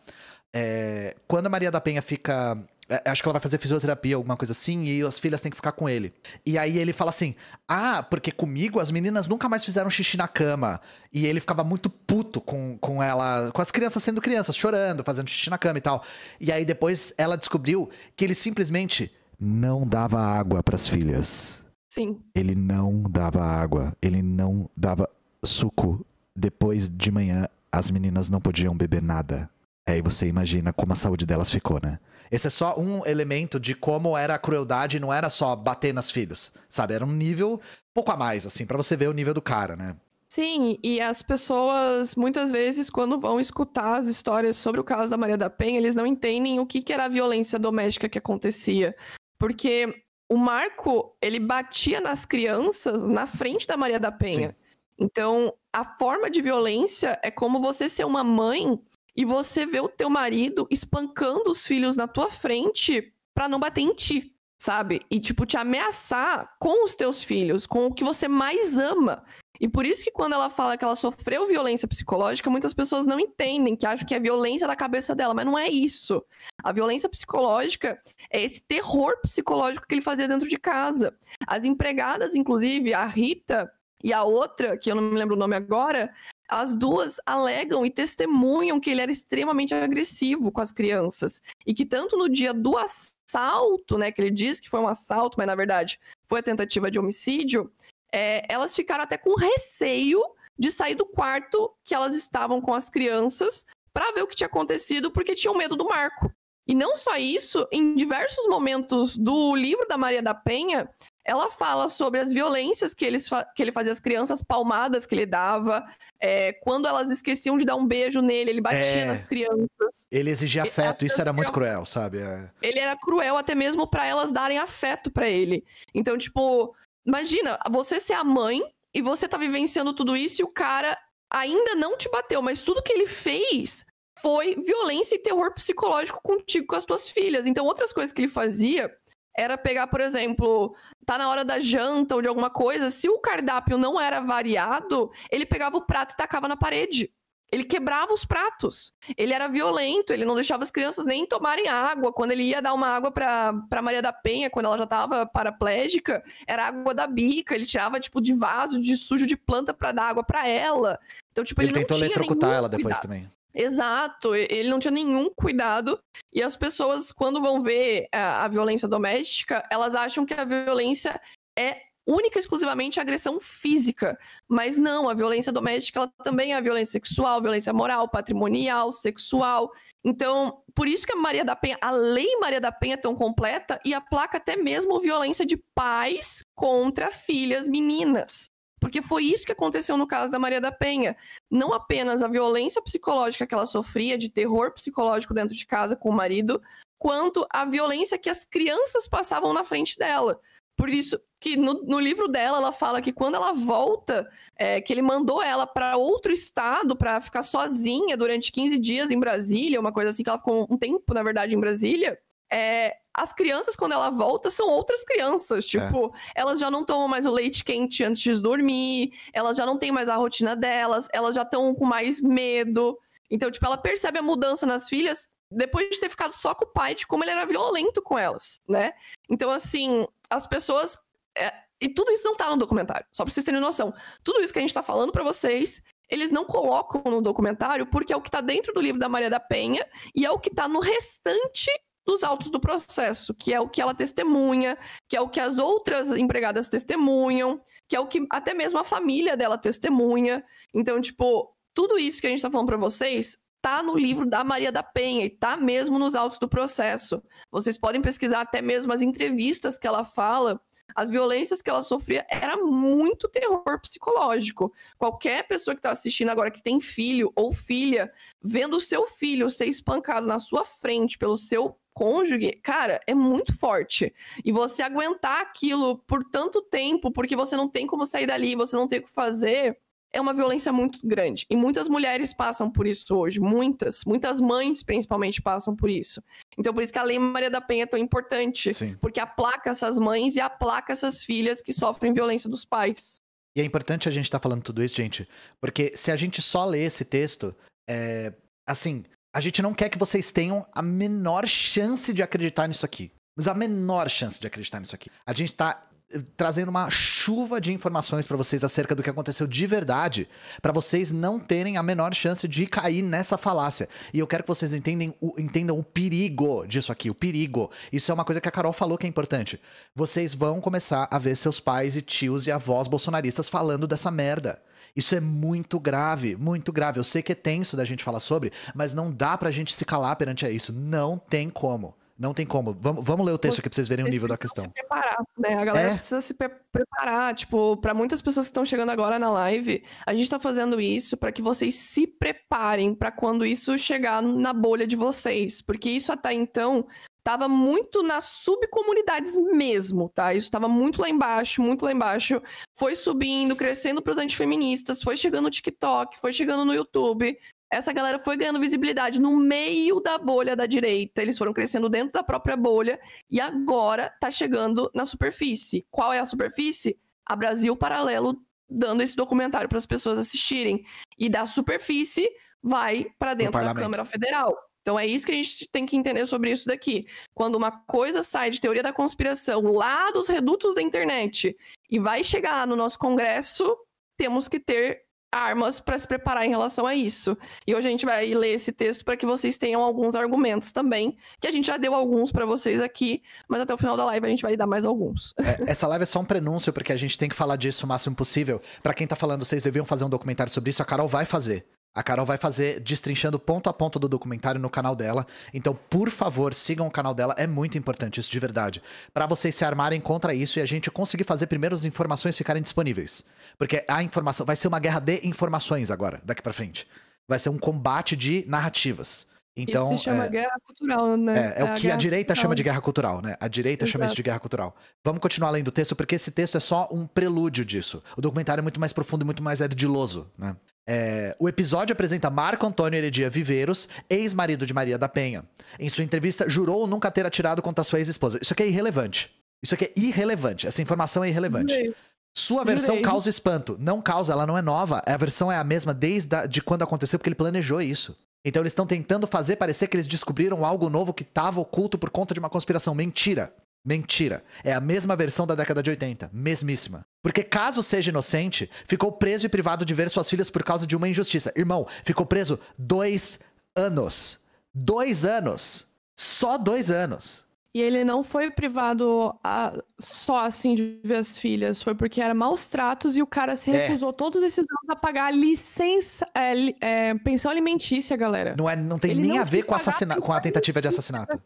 É, quando a Maria da Penha fica acho que ela vai fazer fisioterapia, alguma coisa assim, e as filhas têm que ficar com ele. E aí ele fala assim: Ah, porque comigo as meninas nunca mais fizeram xixi na cama. E ele ficava muito puto com, com ela, com as crianças sendo crianças, chorando, fazendo xixi na cama e tal. E aí depois ela descobriu que ele simplesmente não dava água para as filhas. Sim. Ele não dava água, ele não dava suco depois de manhã as meninas não podiam beber nada. Aí você imagina como a saúde delas ficou, né? Esse é só um elemento de como era a crueldade, não era só bater nas filhos, sabe? Era um nível pouco a mais, assim, para você ver o nível do cara, né? Sim, e as pessoas, muitas vezes, quando vão escutar as histórias sobre o caso da Maria da Penha, eles não entendem o que, que era a violência doméstica que acontecia. Porque o Marco, ele batia nas crianças na frente da Maria da Penha. Sim. Então, a forma de violência é como você ser uma mãe e você vê o teu marido espancando os filhos na tua frente para não bater em ti, sabe? E tipo te ameaçar com os teus filhos, com o que você mais ama. E por isso que quando ela fala que ela sofreu violência psicológica, muitas pessoas não entendem, que acham que é violência da cabeça dela, mas não é isso. A violência psicológica é esse terror psicológico que ele fazia dentro de casa. As empregadas, inclusive, a Rita e a outra, que eu não me lembro o nome agora, as duas alegam e testemunham que ele era extremamente agressivo com as crianças. E que tanto no dia do assalto, né, que ele diz que foi um assalto, mas na verdade foi a tentativa de homicídio, é, elas ficaram até com receio de sair do quarto que elas estavam com as crianças para ver o que tinha acontecido, porque tinham medo do Marco. E não só isso, em diversos momentos do livro da Maria da Penha, ela fala sobre as violências que, eles que ele fazia as crianças, palmadas que ele dava, é, quando elas esqueciam de dar um beijo nele, ele batia é, nas crianças. Ele exigia afeto, isso era muito cruel, sabe? É. Ele era cruel até mesmo para elas darem afeto para ele. Então, tipo, imagina, você ser a mãe e você tá vivenciando tudo isso e o cara ainda não te bateu, mas tudo que ele fez foi violência e terror psicológico contigo com as tuas filhas. Então, outras coisas que ele fazia era pegar, por exemplo, tá na hora da janta ou de alguma coisa, se o cardápio não era variado, ele pegava o prato e tacava na parede. Ele quebrava os pratos. Ele era violento, ele não deixava as crianças nem tomarem água. Quando ele ia dar uma água para Maria da Penha, quando ela já estava paraplégica, era água da bica. Ele tirava, tipo, de vaso, de sujo de planta para dar água para ela. Então, tipo, ele, ele tentou eletrocutar ela depois cuidado. também. Exato, ele não tinha nenhum cuidado. E as pessoas, quando vão ver a, a violência doméstica, elas acham que a violência é única e exclusivamente agressão física. Mas não, a violência doméstica ela também é violência sexual, violência moral, patrimonial, sexual. Então, por isso que a Maria da Penha, a lei Maria da Penha é tão completa e aplaca até mesmo violência de pais contra filhas meninas. Porque foi isso que aconteceu no caso da Maria da Penha. Não apenas a violência psicológica que ela sofria, de terror psicológico dentro de casa com o marido, quanto a violência que as crianças passavam na frente dela. Por isso que no, no livro dela ela fala que quando ela volta, é, que ele mandou ela para outro estado para ficar sozinha durante 15 dias em Brasília, uma coisa assim que ela ficou um tempo, na verdade, em Brasília é, as crianças, quando ela volta, são outras crianças. Tipo, é. elas já não tomam mais o leite quente antes de dormir, elas já não têm mais a rotina delas, elas já estão com mais medo. Então, tipo, ela percebe a mudança nas filhas depois de ter ficado só com o pai, de como ele era violento com elas, né? Então, assim, as pessoas. É... E tudo isso não tá no documentário, só pra vocês terem noção. Tudo isso que a gente tá falando para vocês eles não colocam no documentário porque é o que está dentro do livro da Maria da Penha e é o que está no restante dos autos do processo, que é o que ela testemunha, que é o que as outras empregadas testemunham, que é o que até mesmo a família dela testemunha. Então, tipo, tudo isso que a gente tá falando para vocês tá no livro da Maria da Penha e tá mesmo nos autos do processo. Vocês podem pesquisar até mesmo as entrevistas que ela fala. As violências que ela sofria era muito terror psicológico. Qualquer pessoa que está assistindo agora que tem filho ou filha, vendo o seu filho ser espancado na sua frente pelo seu cônjuge, cara, é muito forte. E você aguentar aquilo por tanto tempo, porque você não tem como sair dali, você não tem o que fazer, é uma violência muito grande. E muitas mulheres passam por isso hoje, muitas, muitas mães principalmente passam por isso. Então por isso que a Lei Maria da Penha é tão importante, Sim. porque aplaca essas mães e aplaca essas filhas que sofrem violência dos pais. E é importante a gente estar tá falando tudo isso, gente, porque se a gente só lê esse texto, é, assim, a gente não quer que vocês tenham a menor chance de acreditar nisso aqui. Mas a menor chance de acreditar nisso aqui. A gente tá eh, trazendo uma chuva de informações para vocês acerca do que aconteceu de verdade, para vocês não terem a menor chance de cair nessa falácia. E eu quero que vocês entendem o, entendam o perigo disso aqui, o perigo. Isso é uma coisa que a Carol falou que é importante. Vocês vão começar a ver seus pais e tios e avós bolsonaristas falando dessa merda. Isso é muito grave, muito grave. Eu sei que é tenso da gente falar sobre, mas não dá pra gente se calar perante a isso. Não tem como. Não tem como. Vamos, vamos ler o texto aqui pra vocês verem o nível da questão. se preparar, né? A galera É. precisa se pre- preparar. Tipo, pra muitas pessoas que estão chegando agora na live, a gente tá fazendo isso pra que vocês se preparem pra quando isso chegar na bolha de vocês. Porque isso até então tava muito nas subcomunidades mesmo, tá? Isso tava muito lá embaixo, muito lá embaixo. Foi subindo, crescendo pros antifeministas, foi chegando no TikTok, foi chegando no YouTube. Essa galera foi ganhando visibilidade no meio da bolha da direita. Eles foram crescendo dentro da própria bolha e agora tá chegando na superfície. Qual é a superfície? A Brasil Paralelo dando esse documentário para as pessoas assistirem. E da superfície vai para dentro da. Câmara Federal. Então é isso que a gente tem que entender sobre isso daqui. Quando uma coisa sai de teoria da conspiração lá dos redutos da internet e vai chegar no nosso Congresso, temos que ter armas para se preparar em relação a isso. E hoje a gente vai ler esse texto para que vocês tenham alguns argumentos também, que a gente já deu alguns para vocês aqui, mas até o final da live a gente vai dar mais alguns. É, essa live é só um prenúncio, porque a gente tem que falar disso o máximo possível. Pra quem tá falando, vocês deviam fazer um documentário sobre isso, a Carol vai fazer. A Carol vai fazer destrinchando ponto a ponto do documentário no canal dela. Então, por favor, sigam o canal dela. É muito importante isso de verdade. Pra vocês se armarem contra isso e a gente conseguir fazer primeiro as informações ficarem disponíveis. Porque a informação vai ser uma guerra de informações agora, daqui pra frente. Vai ser um combate de narrativas. Então, isso se chama é, guerra cultural, né? é, é o que a direita chama cultural. de guerra cultural, né? A direita chama isso Exato. de guerra cultural. Vamos continuar lendo o texto, porque esse texto é só um prelúdio disso. O documentário é muito mais profundo e muito mais ardiloso, né? É, o episódio apresenta Marco Antônio Heredia Viveiros, ex-marido de Maria da Penha. Em sua entrevista, jurou nunca ter atirado contra sua ex-esposa. Isso aqui é irrelevante. Isso aqui é irrelevante. Essa informação é irrelevante. Jurei. Sua versão Jurei. causa espanto. Não causa, ela não é nova. A versão é a mesma desde a, de quando aconteceu, porque ele planejou isso. Então eles estão tentando fazer parecer que eles descobriram algo novo que estava oculto por conta de uma conspiração. Mentira. Mentira. É a mesma versão da década de 80. Mesmíssima. Porque caso seja inocente, ficou preso e privado de ver suas filhas por causa de uma injustiça. Irmão, ficou preso dois anos. Dois anos. Só dois anos. E ele não foi privado ah, só assim de ver as filhas, foi porque era maus tratos e o cara se É. recusou todos esses anos a pagar licença, é, li- é, pensão alimentícia, galera. Não, é, não tem Ele nem não a ver com, assassina- com a tentativa de assassinato.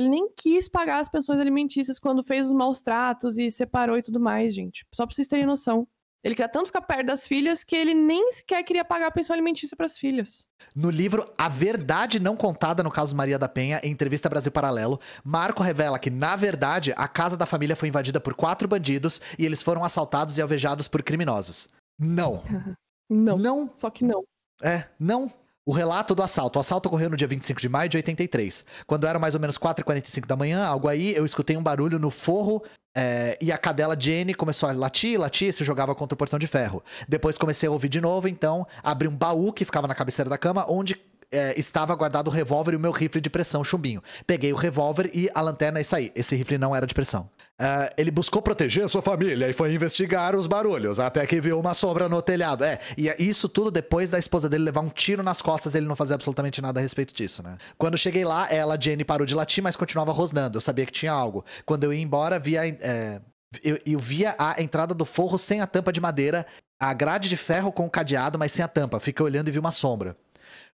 Ele nem quis pagar as pensões alimentícias quando fez os maus tratos e separou e tudo mais, gente. Só pra vocês terem noção. Ele queria tanto ficar perto das filhas que ele nem sequer queria pagar a pensão alimentícia pras filhas. No livro A Verdade Não Contada no caso Maria da Penha, em entrevista Brasil Paralelo, Marco revela que, na verdade, a casa da família foi invadida por quatro bandidos e eles foram assaltados e alvejados por criminosos. Não. Não. Não. Só que não. É, não. O relato do assalto. O assalto ocorreu no dia 25 de maio de 83. Quando eram mais ou menos 4h45 da manhã, algo aí, eu escutei um barulho no forro é, e a cadela Jenny começou a latir, latir e se jogava contra o portão de ferro. Depois comecei a ouvir de novo, então abri um baú que ficava na cabeceira da cama, onde é, estava guardado o revólver e o meu rifle de pressão, chumbinho. Peguei o revólver e a lanterna e saí. Esse rifle não era de pressão. Ah, ele buscou proteger a sua família e foi investigar os barulhos, até que viu uma sombra no telhado. É, e isso tudo depois da esposa dele levar um tiro nas costas, ele não fazia absolutamente nada a respeito disso, né? Quando cheguei lá, ela, Jenny, parou de latir, mas continuava rosnando. Eu sabia que tinha algo. Quando eu ia embora, via. é, eu, eu via a entrada do forro sem a tampa de madeira, a grade de ferro com o cadeado, mas sem a tampa. Fiquei olhando e vi uma sombra.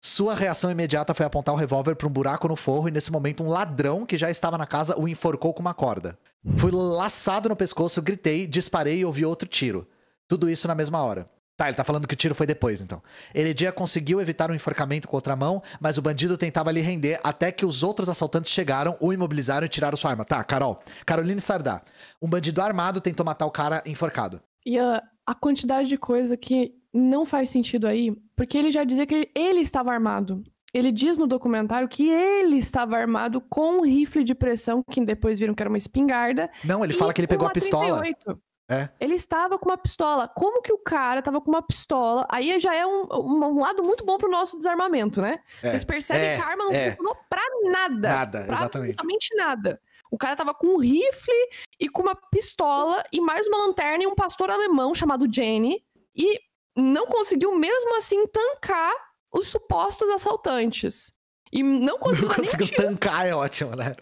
Sua reação imediata foi apontar o revólver para um buraco no forro e nesse momento um ladrão que já estava na casa o enforcou com uma corda. Fui laçado no pescoço, gritei, disparei e ouvi outro tiro. Tudo isso na mesma hora. Tá, ele tá falando que o tiro foi depois, então. Heredia conseguiu evitar um enforcamento com outra mão, mas o bandido tentava lhe render até que os outros assaltantes chegaram, o imobilizaram e tiraram sua arma. Tá, Carol. Caroline Sardá. Um bandido armado tentou matar o cara enforcado. E a, a quantidade de coisa que não faz sentido aí, porque ele já dizia que ele, estava armado. Ele diz no documentário que ele estava armado com um rifle de pressão, que depois viram que era uma espingarda. Não, ele fala que ele pegou a pistola. 38. É. Ele estava com uma pistola. Como que o cara estava com uma pistola? Aí já é um, um- um lado muito bom pro nosso desarmamento, né? É, Vocês percebem é, que a arma não é. funcionou pra nada. Nada, Pra exatamente. absolutamente nada. O cara tava com um rifle e com uma pistola e mais uma lanterna e um pastor alemão chamado Jenny. E não conseguiu mesmo assim tancar os supostos assaltantes. E não conseguiu, Não conseguiu tiro. tancar, é ótimo, né?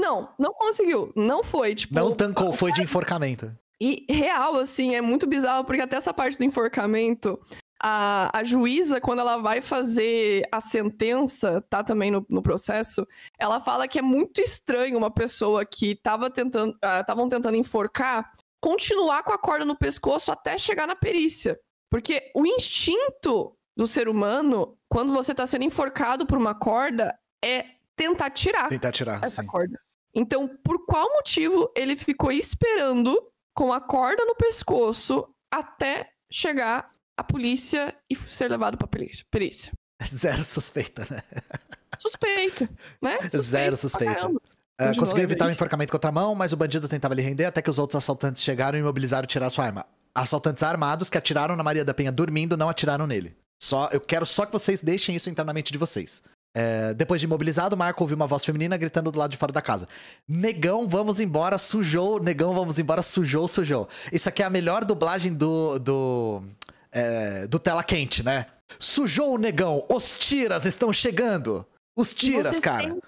Não, não conseguiu. Não foi, tipo... Não tancou, foi de enforcamento. E real, assim, é muito bizarro, porque até essa parte do enforcamento, a, a juíza, quando ela vai fazer a sentença, tá também no, no processo, ela fala que é muito estranho uma pessoa que tava tentando, estavam uh, tentando enforcar, continuar com a corda no pescoço até chegar na perícia. Porque o instinto do ser humano, quando você tá sendo enforcado por uma corda, é tentar tirar, tentar tirar essa sim. corda. Então, por qual motivo ele ficou esperando com a corda no pescoço até chegar a polícia e ser levado pra perícia. Zero suspeita, né? Suspeito, né? Suspeito Zero suspeita. Uh, conseguiu evitar o um enforcamento contra a mão, mas o bandido tentava lhe render até que os outros assaltantes chegaram e imobilizaram tiraram sua arma. Assaltantes armados que atiraram na Maria da Penha dormindo não atiraram nele. Só, eu quero só que vocês deixem isso entrar na mente de vocês. É, depois de imobilizado, Marco ouviu uma voz feminina gritando do lado de fora da casa. Negão, vamos embora, sujou. Negão, vamos embora, sujou, sujou. Isso aqui é a melhor dublagem do. do. É, do Tela Quente, né? Sujou o negão, os tiras estão chegando. Os tiras, cara. Sente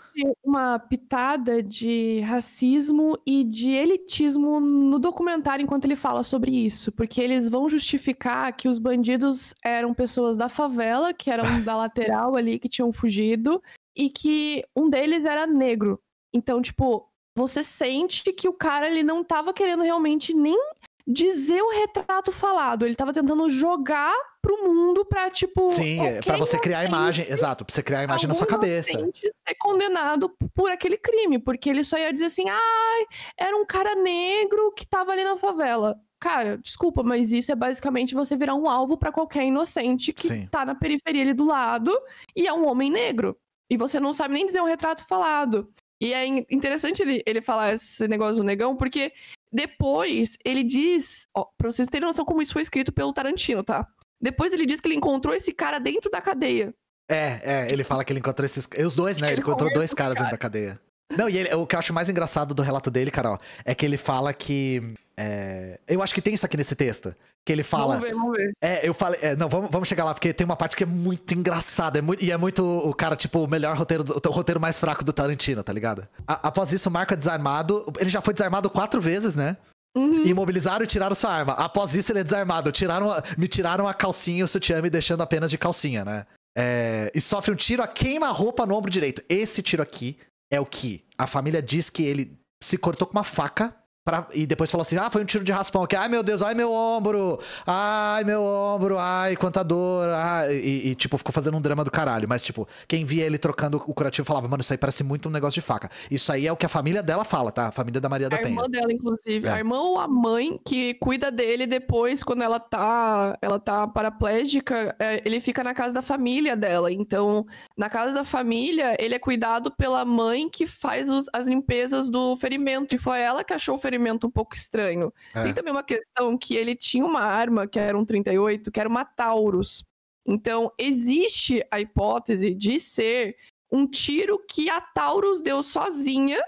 uma pitada de racismo e de elitismo no documentário enquanto ele fala sobre isso, porque eles vão justificar que os bandidos eram pessoas da favela, que eram da lateral ali, que tinham fugido, e que um deles era negro. Então, tipo, você sente que o cara ele não tava querendo realmente nem dizer o retrato falado. Ele tava tentando jogar pro mundo pra, tipo. Sim, para você criar a imagem. Exato, pra você criar a imagem na sua cabeça. ser condenado por aquele crime, porque ele só ia dizer assim: ai, era um cara negro que tava ali na favela. Cara, desculpa, mas isso é basicamente você virar um alvo para qualquer inocente que Sim. tá na periferia ali do lado e é um homem negro. E você não sabe nem dizer um retrato falado. E é interessante ele, ele falar esse negócio do negão, porque depois ele diz, ó, pra vocês terem noção como isso foi escrito pelo Tarantino, tá? Depois ele diz que ele encontrou esse cara dentro da cadeia. É, é, ele fala que ele encontrou esses. Os dois, né? Ele encontrou dois caras cara. dentro da cadeia. Não, e ele, o que eu acho mais engraçado do relato dele, Carol, é que ele fala que. É, eu acho que tem isso aqui nesse texto. Que ele fala. Vamos ver, vamos ver. É, eu falei. É, não, vamos, vamos chegar lá, porque tem uma parte que é muito engraçada. É muito, e é muito o cara, tipo, o melhor roteiro, o roteiro mais fraco do Tarantino, tá ligado? A, após isso, o Marco é desarmado. Ele já foi desarmado quatro vezes, né? Uhum. Imobilizaram e tiraram sua arma. Após isso, ele é desarmado. Tiraram a, me tiraram a calcinha e o sutiã me deixando apenas de calcinha, né? É, e sofre um tiro a queima-roupa no ombro direito. Esse tiro aqui é o que a família diz que ele se cortou com uma faca Pra, e depois falou assim: ah, foi um tiro de raspão aqui. Ai, meu Deus, ai, meu ombro. Ai, meu ombro. Ai, quanta dor. Ai, e, e, tipo, ficou fazendo um drama do caralho. Mas, tipo, quem via ele trocando o curativo falava: mano, isso aí parece muito um negócio de faca. Isso aí é o que a família dela fala, tá? A família da Maria a da Penha. A irmã dela, inclusive. É. A irmã ou a mãe que cuida dele depois, quando ela tá, ela tá paraplégica, é, ele fica na casa da família dela. Então, na casa da família, ele é cuidado pela mãe que faz os, as limpezas do ferimento. E foi ela que achou o ferimento um pouco estranho. É. Tem também uma questão que ele tinha uma arma, que era um 38, que era uma Taurus. Então, existe a hipótese de ser um tiro que a Taurus deu sozinha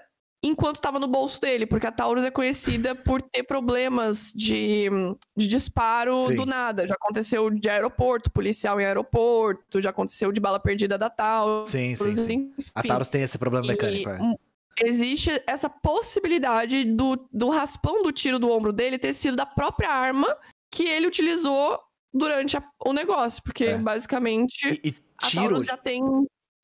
enquanto estava no bolso dele, porque a Taurus é conhecida por ter problemas de, de disparo Sim. do nada. Já aconteceu de aeroporto, policial em aeroporto, já aconteceu de bala perdida da Taurus. Sim, sim, sim. A Taurus tem esse problema mecânico. E, é existe essa possibilidade do, do raspão do tiro do ombro dele ter sido da própria arma que ele utilizou durante a, o negócio, porque é. basicamente e, e tiro... já tem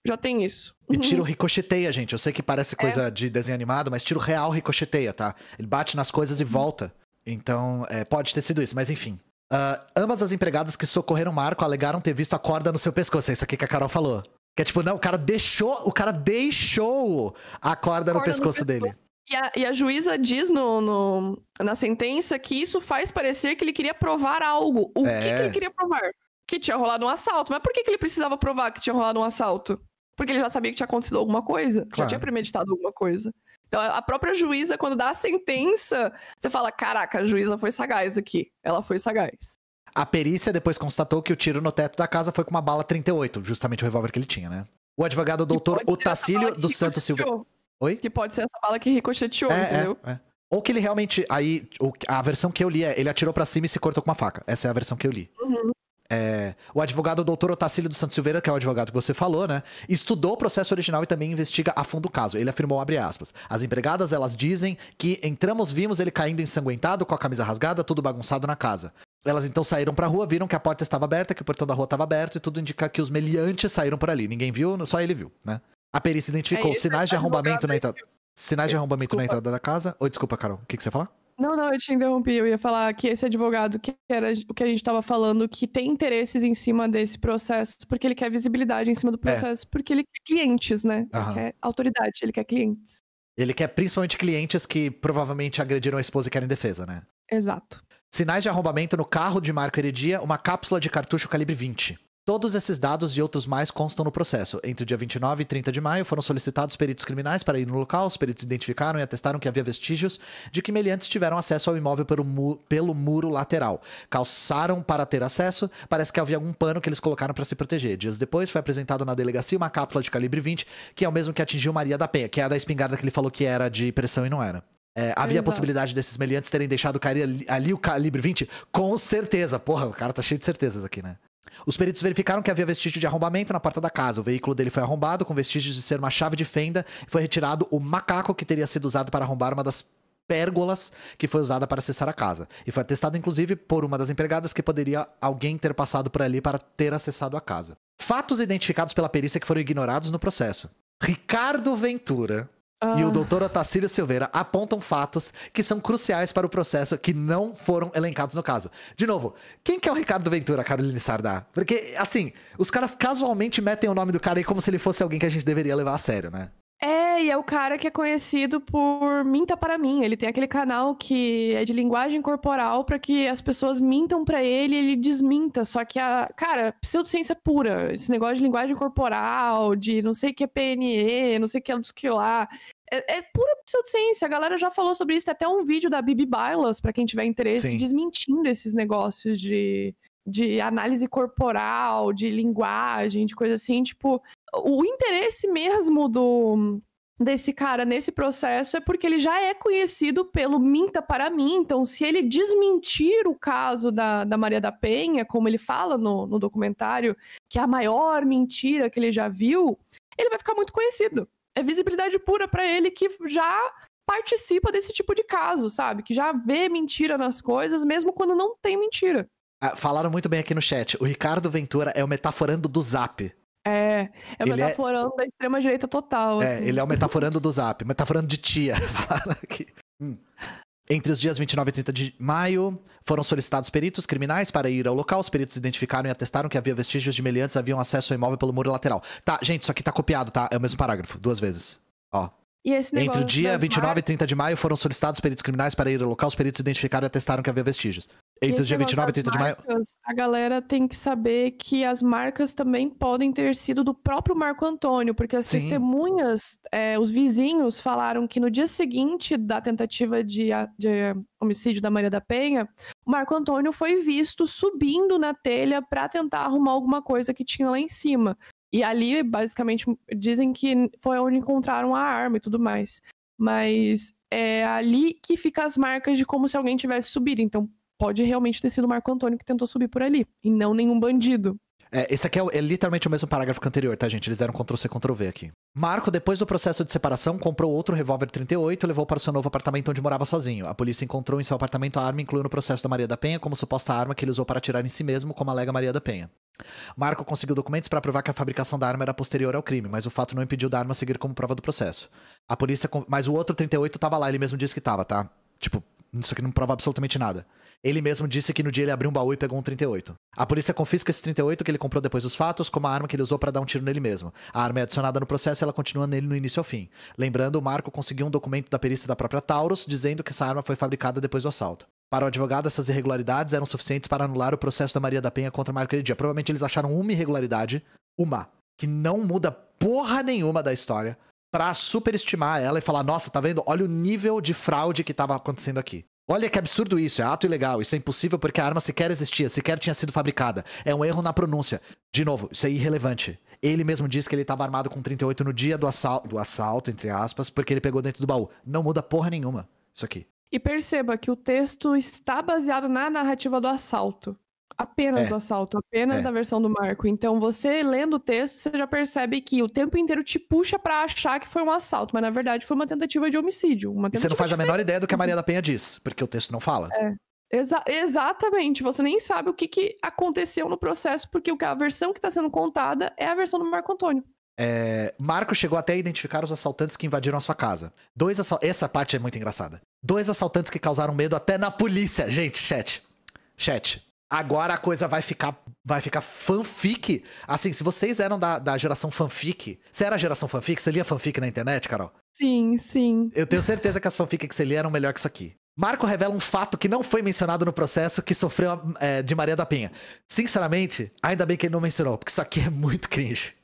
já tem isso. E tiro ricocheteia, gente. Eu sei que parece é. coisa é. de desenho animado, mas tiro real ricocheteia, tá? Ele bate nas coisas e uhum. volta. Então, é, pode ter sido isso, mas enfim. Uh, ambas as empregadas que socorreram Marco alegaram ter visto a corda no seu pescoço. É isso aqui que a Carol falou. Que é tipo, não, o cara deixou, o cara deixou a corda, no, pescoço no pescoço dele. E a, e a juíza diz no, no, na sentença que isso faz parecer que ele queria provar algo. O é. que, que, ele queria provar? Que tinha rolado um assalto. Mas por que, que ele precisava provar que tinha rolado um assalto? Porque ele já sabia que tinha acontecido alguma coisa. Claro. Já tinha premeditado alguma coisa. Então, a própria juíza, quando dá a sentença, você fala: caraca, a juíza foi sagaz aqui. Ela foi sagaz. A perícia depois constatou que o tiro no teto da casa foi com uma bala 38, justamente o revólver que ele tinha, né? O advogado doutor Otacílio dos Santos Silva. Oi? Que pode ser essa bala que ricocheteou, é, entendeu? É, é. Ou que ele realmente. Aí, a versão que eu li é ele atirou para cima e se cortou com uma faca. Essa é a versão que eu li. Uhum. É, o advogado doutor Otacílio dos Santos Silveira, que é o advogado que você falou, né? Estudou o processo original e também investiga a fundo o caso. Ele afirmou, abre aspas, as empregadas, elas dizem que entramos, vimos ele caindo ensanguentado, com a camisa rasgada, tudo bagunçado na casa. Elas então saíram pra rua, viram que a porta estava aberta, que o portão da rua estava aberto e tudo indica que os meliantes saíram por ali. Ninguém viu, só ele viu, né? A perícia identificou É sinais de advogado arrombamento na entrada. Sinais de arrombamento na Desculpa. entrada da casa. Oi, desculpa, Carol. O que, que você ia falar? Não, não, eu te interrompi. Eu ia falar que esse advogado, que era o que a gente tava falando, que tem interesses em cima desse processo, porque ele quer visibilidade em cima do processo, porque ele quer clientes, né? É. Aham. Ele quer autoridade, ele quer clientes. Ele quer principalmente clientes que provavelmente agrediram a esposa e querem defesa, né? Exato. Sinais de arrombamento no carro de Marco Heredia, uma cápsula de cartucho calibre 20. Todos esses dados e outros mais constam no processo. Entre o dia 29 e 30 de maio foram solicitados peritos criminais para ir no local. Os peritos identificaram e atestaram que havia vestígios de que meliantes tiveram acesso ao imóvel pelo, mu- pelo muro lateral. Calçaram para ter acesso. Parece que havia algum pano que eles colocaram para se proteger. Dias depois foi apresentado na delegacia uma cápsula de calibre 20, que é o mesmo que atingiu Maria da Penha, que é a da espingarda que ele falou que era de pressão e não era. É, havia a Exato. possibilidade desses meliantes terem deixado cair ali, ali o calibre 20? Com certeza. Porra, o cara tá cheio de certezas aqui, né? Os peritos verificaram que havia vestígio de arrombamento na porta da casa. O veículo dele foi arrombado, com vestígios de ser uma chave de fenda, e foi retirado o macaco que teria sido usado para arrombar uma das pérgolas que foi usada para acessar a casa. E foi atestado, inclusive, por uma das empregadas que poderia alguém ter passado por ali para ter acessado a casa. Fatos identificados pela perícia que foram ignorados no processo. Ricardo Ventura e o Ah, doutor Otacílio Silveira apontam fatos que são cruciais para o processo que não foram elencados no caso. De novo, quem que é o Ricardo Ventura, Caroline Sardá? Porque, assim, os caras casualmente metem o nome do cara aí como se ele fosse alguém que a gente deveria levar a sério, né? É, e é o cara que é conhecido por Minta para mim. Ele tem aquele canal que é de linguagem corporal pra que as pessoas mintam pra ele e ele desminta. Só que a, cara, pseudociência pura. Esse negócio de linguagem corporal, de não sei o que é PNE, não sei o que é dos que lá. É, é pura pseudociência. A galera já falou sobre isso. Tem até um vídeo da Bibi Bailas, pra quem tiver interesse, Sim. desmentindo esses negócios de, de análise corporal, de linguagem, de coisa assim. Tipo, o interesse mesmo do desse cara nesse processo é porque ele já é conhecido pelo Minta para mim. Então, se ele desmentir o caso da, da Maria da Penha, como ele fala no, no documentário, que é a maior mentira que ele já viu, ele vai ficar muito conhecido. É visibilidade pura para ele que já participa desse tipo de caso, sabe? Que já vê mentira nas coisas, mesmo quando não tem mentira. Ah, falaram muito bem aqui no chat. O Ricardo Ventura é o metaforando do Zap. É, é Ele é- metaforando da extrema-direita total. É, assim. ele é o metaforando do Zap. Metaforando de tia. Hum. Entre os dias 29 e 30 de maio, foram solicitados peritos criminais para ir ao local. Os peritos identificaram e atestaram que havia vestígios de meliantes haviam acesso ao imóvel pelo muro lateral. Tá, gente, isso aqui tá copiado, tá? É o mesmo parágrafo, duas vezes. Ó. E esse Entre o dia das 29 e 30 de maio, foram solicitados peritos criminais para ir ao local. Os peritos identificaram e atestaram que havia vestígios. Entre o esse dia negócio 29 e das 30 de maio. A galera tem que saber que as marcas também podem ter sido do próprio Marco Antônio, porque as Sim. testemunhas, é, os vizinhos falaram que no dia seguinte da tentativa de, de homicídio da Maria da Penha, o Marco Antônio foi visto subindo na telha para tentar arrumar alguma coisa que tinha lá em cima. E ali, basicamente, dizem que foi onde encontraram a arma e tudo mais. Mas é ali que fica as marcas de como se alguém tivesse subido. Então, pode realmente ter sido o Marco Antônio que tentou subir por ali, e não nenhum bandido. É, esse aqui é, é literalmente o mesmo parágrafo que anterior, tá, gente? Eles deram Ctrl-C, Ctrl-V aqui. Marco, depois do processo de separação, comprou outro revólver 38 e levou para o seu novo apartamento onde morava sozinho. A polícia encontrou em seu apartamento a arma incluindo o processo da Maria da Penha como suposta arma que ele usou para atirar em si mesmo, como alega Maria da Penha. Marco conseguiu documentos para provar que a fabricação da arma era posterior ao crime, mas o fato não impediu da arma seguir como prova do processo. A polícia. Mas o outro 38 tava lá, ele mesmo disse que tava, tá? Tipo, isso aqui não prova absolutamente nada. Ele mesmo disse que no dia ele abriu um baú e pegou um 38. A polícia confisca esse 38 que ele comprou depois dos fatos como a arma que ele usou para dar um tiro nele mesmo. A arma é adicionada no processo e ela continua nele no início ao fim. Lembrando, o Marco conseguiu um documento da perícia da própria Taurus dizendo que essa arma foi fabricada depois do assalto. Para o advogado, essas irregularidades eram suficientes para anular o processo da Maria da Penha contra Marco dia. Provavelmente eles acharam uma irregularidade, uma, que não muda porra nenhuma da história, pra superestimar ela e falar: nossa, tá vendo? Olha o nível de fraude que tava acontecendo aqui. Olha que absurdo isso, é ato ilegal, isso é impossível porque a arma sequer existia, sequer tinha sido fabricada. É um erro na pronúncia. De novo, isso é irrelevante. Ele mesmo disse que ele estava armado com 38 no dia do assalto, do assalto, entre aspas, porque ele pegou dentro do baú. Não muda porra nenhuma isso aqui. E perceba que o texto está baseado na narrativa do assalto. Apenas É. do assalto, apenas É. da versão do Marco. Então, você lendo o texto, você já percebe que o tempo inteiro te puxa pra achar que foi um assalto, mas na verdade foi uma tentativa de homicídio. Uma E você não faz a menor ideia do que a Maria da Penha diz, porque o texto não fala. Exa- exatamente. Você nem sabe o que, que aconteceu no processo, porque a versão que está sendo contada é a versão do Marco Antônio. É, Marco chegou até a identificar os assaltantes que invadiram a sua casa. Dois assal... Essa parte é muito engraçada. Dois assaltantes que causaram medo até na polícia. Gente, chat. Chat. Agora a coisa vai ficar, vai ficar fanfic. Assim, se vocês eram da, da geração fanfic, você era a geração fanfic? Você lia fanfic na internet, Carol? Sim, sim. Eu tenho certeza que as fanfics que você lia eram melhor que isso aqui. Marco revela um fato que não foi mencionado no processo que sofreu é, de Maria da Penha. Sinceramente, ainda bem que ele não mencionou, porque isso aqui é muito cringe.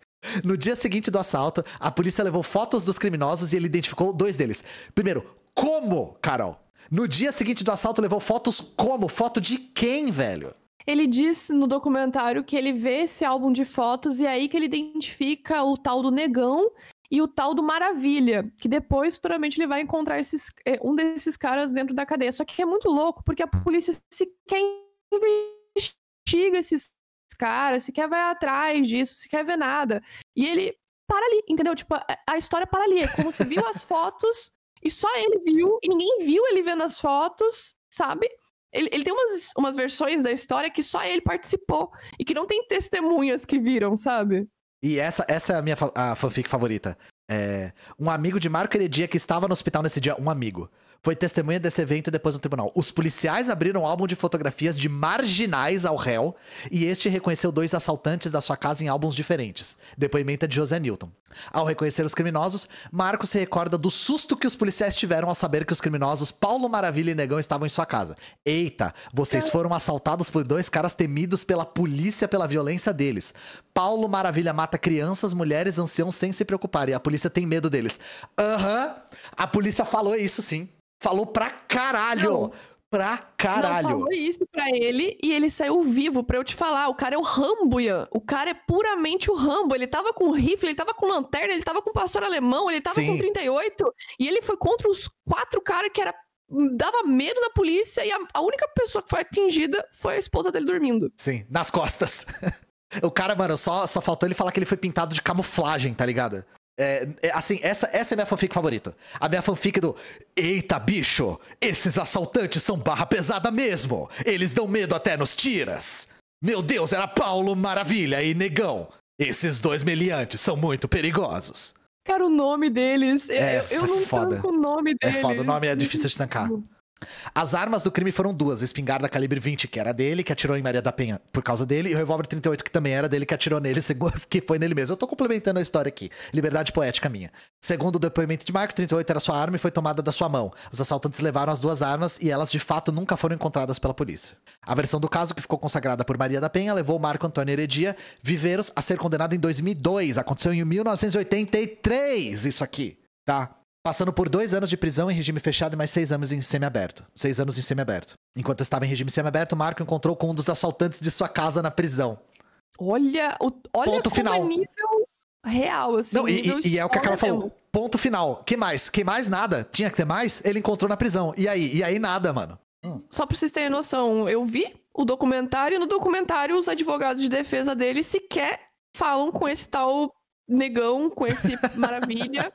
No dia seguinte do assalto, a polícia levou fotos dos criminosos e ele identificou dois deles. Primeiro, como, Carol? No dia seguinte do assalto, levou fotos como? Foto de quem, velho? Ele diz no documentário que ele vê esse álbum de fotos e é aí que ele identifica o tal do Negão e o tal do Maravilha, que depois, futuramente, ele vai encontrar esses, eh, um desses caras dentro da cadeia. Só que é muito louco, porque a polícia sequer investiga esses caras, sequer vai atrás disso, sequer vê nada. E ele para ali, entendeu? Tipo, a, a história para ali. É como se viu as fotos e só ele viu, e ninguém viu ele vendo as fotos, sabe? Ele, ele tem umas, umas versões da história que só ele participou e que não tem testemunhas que viram, sabe? E essa, essa é a minha fa- a fanfic favorita. É, um amigo de Marco Heredia que estava no hospital nesse dia, um amigo, foi testemunha desse evento depois no tribunal. Os policiais abriram um álbum de fotografias de marginais ao réu e este reconheceu dois assaltantes da sua casa em álbuns diferentes. Depoimento é de José Newton. Ao reconhecer os criminosos, Marco se recorda do susto que os policiais tiveram ao saber que os criminosos Paulo Maravilha e Negão estavam em sua casa. Eita, vocês foram assaltados por dois caras temidos pela polícia pela violência deles. Paulo Maravilha mata crianças, mulheres, anciãos sem se preocupar e a polícia tem medo deles. Aham, a polícia falou isso sim. Falou pra caralho. Não. Pra caralho. Não falou isso pra ele e ele saiu vivo pra eu te falar. O cara é o Rambo, Ian. O cara é puramente o Rambo. Ele tava com rifle, ele tava com lanterna, ele tava com pastor alemão, ele tava Sim. com 38. E ele foi contra os quatro caras que era dava medo da polícia e a, a única pessoa que foi atingida foi a esposa dele dormindo. Sim, nas costas. o cara, mano, só, só faltou ele falar que ele foi pintado de camuflagem, tá ligado? É, é, assim, essa, essa é a minha fanfic favorita. A minha fanfic do Eita, bicho, esses assaltantes são barra pesada mesmo. Eles dão medo até nos tiras. Meu Deus, era Paulo Maravilha e Negão. Esses dois meliantes são muito perigosos. Cara, o nome deles. É, eu, eu é não foda. tanco o nome É deles. foda, o nome é difícil de tancar. As armas do crime foram duas: a espingarda calibre 20, que era dele, que atirou em Maria da Penha por causa dele, e o revólver 38, que também era dele, que atirou nele, que foi nele mesmo. Eu tô complementando a história aqui. Liberdade poética minha. Segundo o depoimento de Marco, 38 era sua arma e foi tomada da sua mão. Os assaltantes levaram as duas armas e elas de fato nunca foram encontradas pela polícia. A versão do caso, que ficou consagrada por Maria da Penha, levou Marco Antônio Heredia Viveiros a ser condenado em 2002. Aconteceu em 1983, isso aqui, tá? Passando por dois anos de prisão em regime fechado e mais seis anos em semiaberto. Seis anos em semiaberto. Enquanto estava em regime semiaberto, Marco encontrou com um dos assaltantes de sua casa na prisão. Olha, o, olha Ponto como final. é nível real, assim. Não, e, e- e é o que a Carol falou. Ponto final. Que mais? Que mais nada? Tinha que ter mais? Ele encontrou na prisão. E aí? E aí nada, mano. Só pra vocês terem noção, eu vi o documentário e no documentário os advogados de defesa dele sequer falam com esse tal negão, com esse maravilha.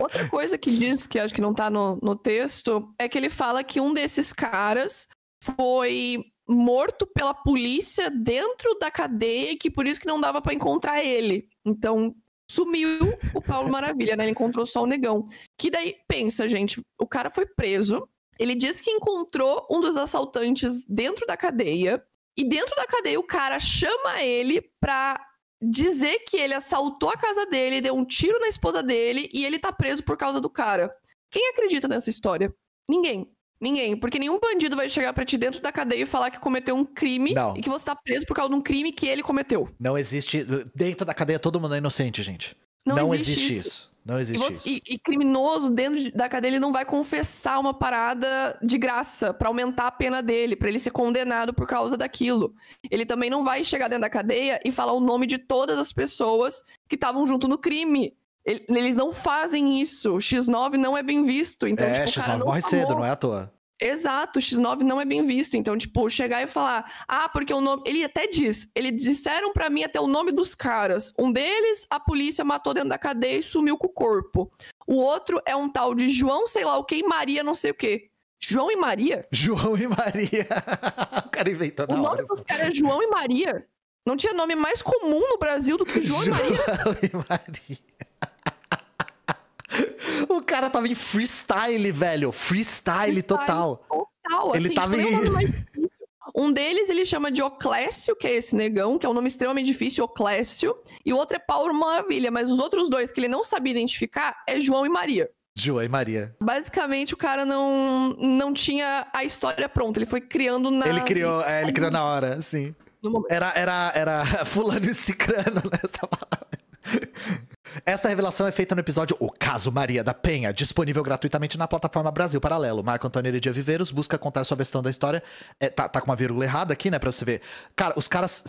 Outra coisa que diz, que acho que não tá no, no texto, é que ele fala que um desses caras foi morto pela polícia dentro da cadeia e que por isso que não dava pra encontrar ele. Então, sumiu o Paulo Maravilha, né? Ele encontrou só o negão. Que daí, pensa, gente, o cara foi preso, ele diz que encontrou um dos assaltantes dentro da cadeia. E dentro da cadeia, o cara chama ele pra dizer que ele assaltou a casa dele, deu um tiro na esposa dele e ele tá preso por causa do cara. Quem acredita nessa história? Ninguém. Ninguém. Porque nenhum bandido vai chegar pra ti dentro da cadeia e falar que cometeu um crime Não. e que você tá preso por causa de um crime que ele cometeu. Não existe. Dentro da cadeia todo mundo é inocente, gente. Não, existe, isso. Não E, existe você- isso. e- e criminoso dentro de- da cadeia, ele não vai confessar uma parada de graça pra aumentar a pena dele, pra ele ser condenado por causa daquilo. Ele também não vai chegar dentro da cadeia e falar o nome de todas as pessoas que estavam junto no crime. Ele- Eles não fazem isso. O X9 não é bem visto. Então, é, tipo, o cara X9 não morre falou. cedo, não é à toa. Exato, o X9 não é bem visto. Então, tipo, chegar e falar, ah, porque o nome. Ele até diz, eles disseram para mim até o nome dos caras. Um deles, a polícia matou dentro da cadeia e sumiu com o corpo. O outro é um tal de João, sei lá o que, Maria, não sei o que. João e Maria? João e Maria. o cara inventou na O nome hora. dos caras é João e Maria. Não tinha nome mais comum no Brasil do que João, e Maria. João e Maria. O cara tava em freestyle, velho. Freestyle, total. Total, Ele assim, tava tipo, nem em-. Um deles ele chama de Oclécio, que é esse negão, que é um nome extremamente difícil, Oclécio. E o outro é Paulo Maravilha, mas os outros dois que ele não sabia identificar é João e Maria. João e Maria. Basicamente, o cara não, não tinha a história pronta, ele foi criando na. Ele criou, é, ele criou na hora, sim. Era, era, era fulano e cicrano nessa palavra. Essa revelação é feita no episódio O Caso Maria da Penha, disponível gratuitamente na plataforma Brasil Paralelo. Marco Antônio Heredia Viveiros busca contar sua versão da história. É, tá, tá com uma vírgula errada aqui, né, pra você ver. Cara, os caras...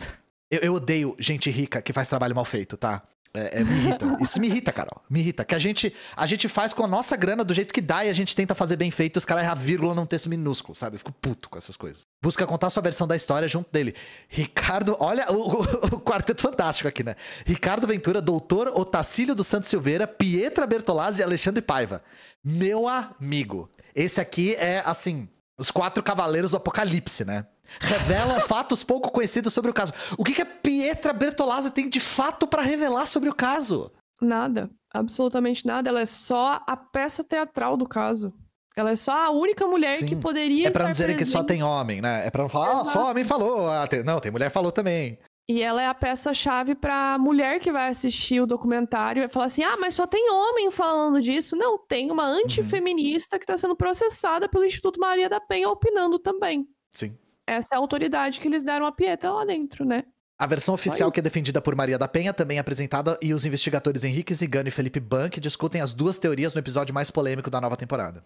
Eu, eu odeio gente rica que faz trabalho mal feito, tá? É, é, me irrita. Isso me irrita, Carol. Me irrita. Que a gente, a gente faz com a nossa grana do jeito que dá e a gente tenta fazer bem feito os caras erram vírgula num texto minúsculo, sabe? Eu fico puto com essas coisas. Busca contar sua versão da história junto dele. Ricardo, olha o, o- o quarteto fantástico aqui, né? Ricardo Ventura, doutor Otacílio dos Santos Silveira, Pietra Bertolazzi e Alexandre Paiva. Meu amigo. Esse aqui é, assim, os quatro cavaleiros do apocalipse, né? Revelam fatos pouco conhecidos sobre o caso. O que, que a Pietra Bertolazzi tem de fato pra revelar sobre o caso? Nada, absolutamente nada. Ela é só a peça teatral do caso. Ela é só a única mulher Sim. que poderia É pra não estar dizerem que só presente. tem homem, né? É pra não falar, ah, só homem falou. Ah, tem- Não, tem mulher falou também. E ela é a peça-chave pra mulher que vai assistir o documentário e vai falar assim: ah, mas só tem homem falando disso. Não, tem uma Uhum. antifeminista que tá sendo processada pelo Instituto Maria da Penha opinando também. Sim. Essa é a autoridade que eles deram a Pietra lá dentro, né? A versão oficial que é defendida por Maria da Penha também é apresentada e os investigadores Henrique Zigano e Felipe Bank discutem as duas teorias no episódio mais polêmico da nova temporada.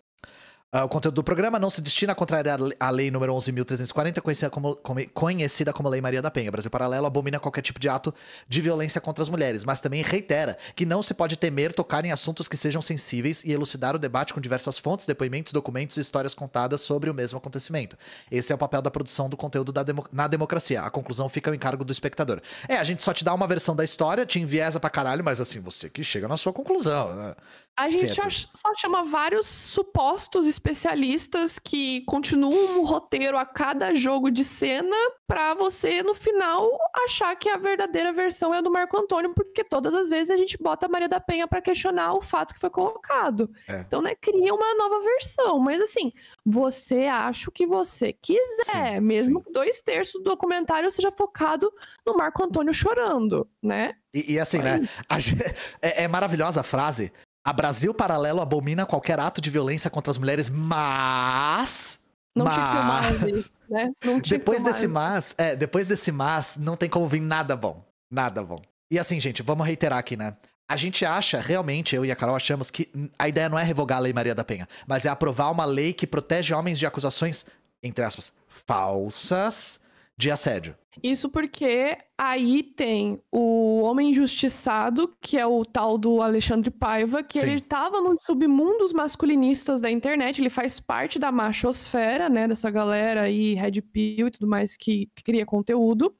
Ah, o conteúdo do programa não se destina a contrariar a lei número 11.340, conhecida como, como- conhecida como Lei Maria da Penha. Brasil Paralelo abomina qualquer tipo de ato de violência contra as mulheres, mas também reitera que não se pode temer tocar em assuntos que sejam sensíveis e elucidar o debate com diversas fontes, depoimentos, documentos e histórias contadas sobre o mesmo acontecimento. Esse é o papel da produção do conteúdo demo- na democracia. A conclusão fica ao encargo do espectador. É, a gente só te dá uma versão da história, te enviesa pra caralho, mas assim, você que chega na sua conclusão. né? A gente Certo. só chama vários supostos especialistas que continuam um roteiro a cada jogo de cena pra você, no final, achar que a verdadeira versão é a do Marco Antônio, porque todas as vezes a gente bota a Maria da Penha pra questionar o fato que foi colocado. É. Então, né, cria uma nova versão. Mas assim, você acha o que você quiser, Sim, mesmo que dois terços do documentário seja focado no Marco Antônio chorando, né? E, e assim, né? é, é maravilhosa a frase. A Brasil Paralelo abomina qualquer ato de violência contra as mulheres, mas. Não tinha que ter mas... vez, né? Não tinha que Depois desse mas, é, depois desse mas, não tem como vir nada bom. Nada bom. E assim, gente, vamos reiterar aqui, né? A gente acha, realmente, eu e a Carol achamos que a ideia não é revogar a Lei Maria da Penha, mas é aprovar uma lei que protege homens de acusações, entre aspas, falsas de assédio. Isso porque aí tem o homem injustiçado, que é o tal do Alexandre Paiva, que Sim. ele tava nos submundos masculinistas da internet, ele faz parte da machosfera, né, dessa galera aí, Red Pill e tudo mais que, que cria conteúdo.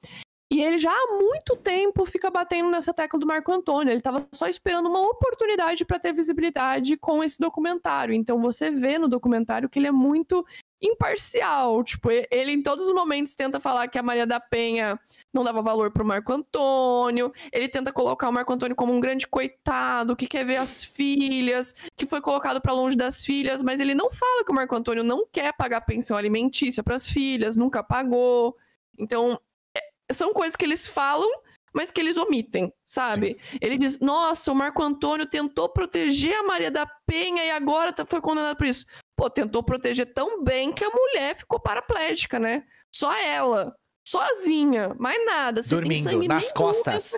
E ele já há muito tempo fica batendo nessa tecla do Marco Antônio. Ele tava só esperando uma oportunidade para ter visibilidade com esse documentário. Então você vê no documentário que ele é muito imparcial. Tipo, ele em todos os momentos tenta falar que a Maria da Penha não dava valor pro Marco Antônio. Ele tenta colocar o Marco Antônio como um grande coitado que quer ver as filhas, que foi colocado pra longe das filhas, mas ele não fala que o Marco Antônio não quer pagar pensão alimentícia pras filhas, nunca pagou. Então, é- são coisas que eles falam, mas que eles omitem, sabe? Ele diz: Nossa, o Marco Antônio tentou proteger a Maria da Penha e agora tá- foi condenado por isso. Pô, tentou proteger tão bem que a mulher ficou paraplégica, né? Só ela. Sozinha, mais nada. Dormindo, nas costas.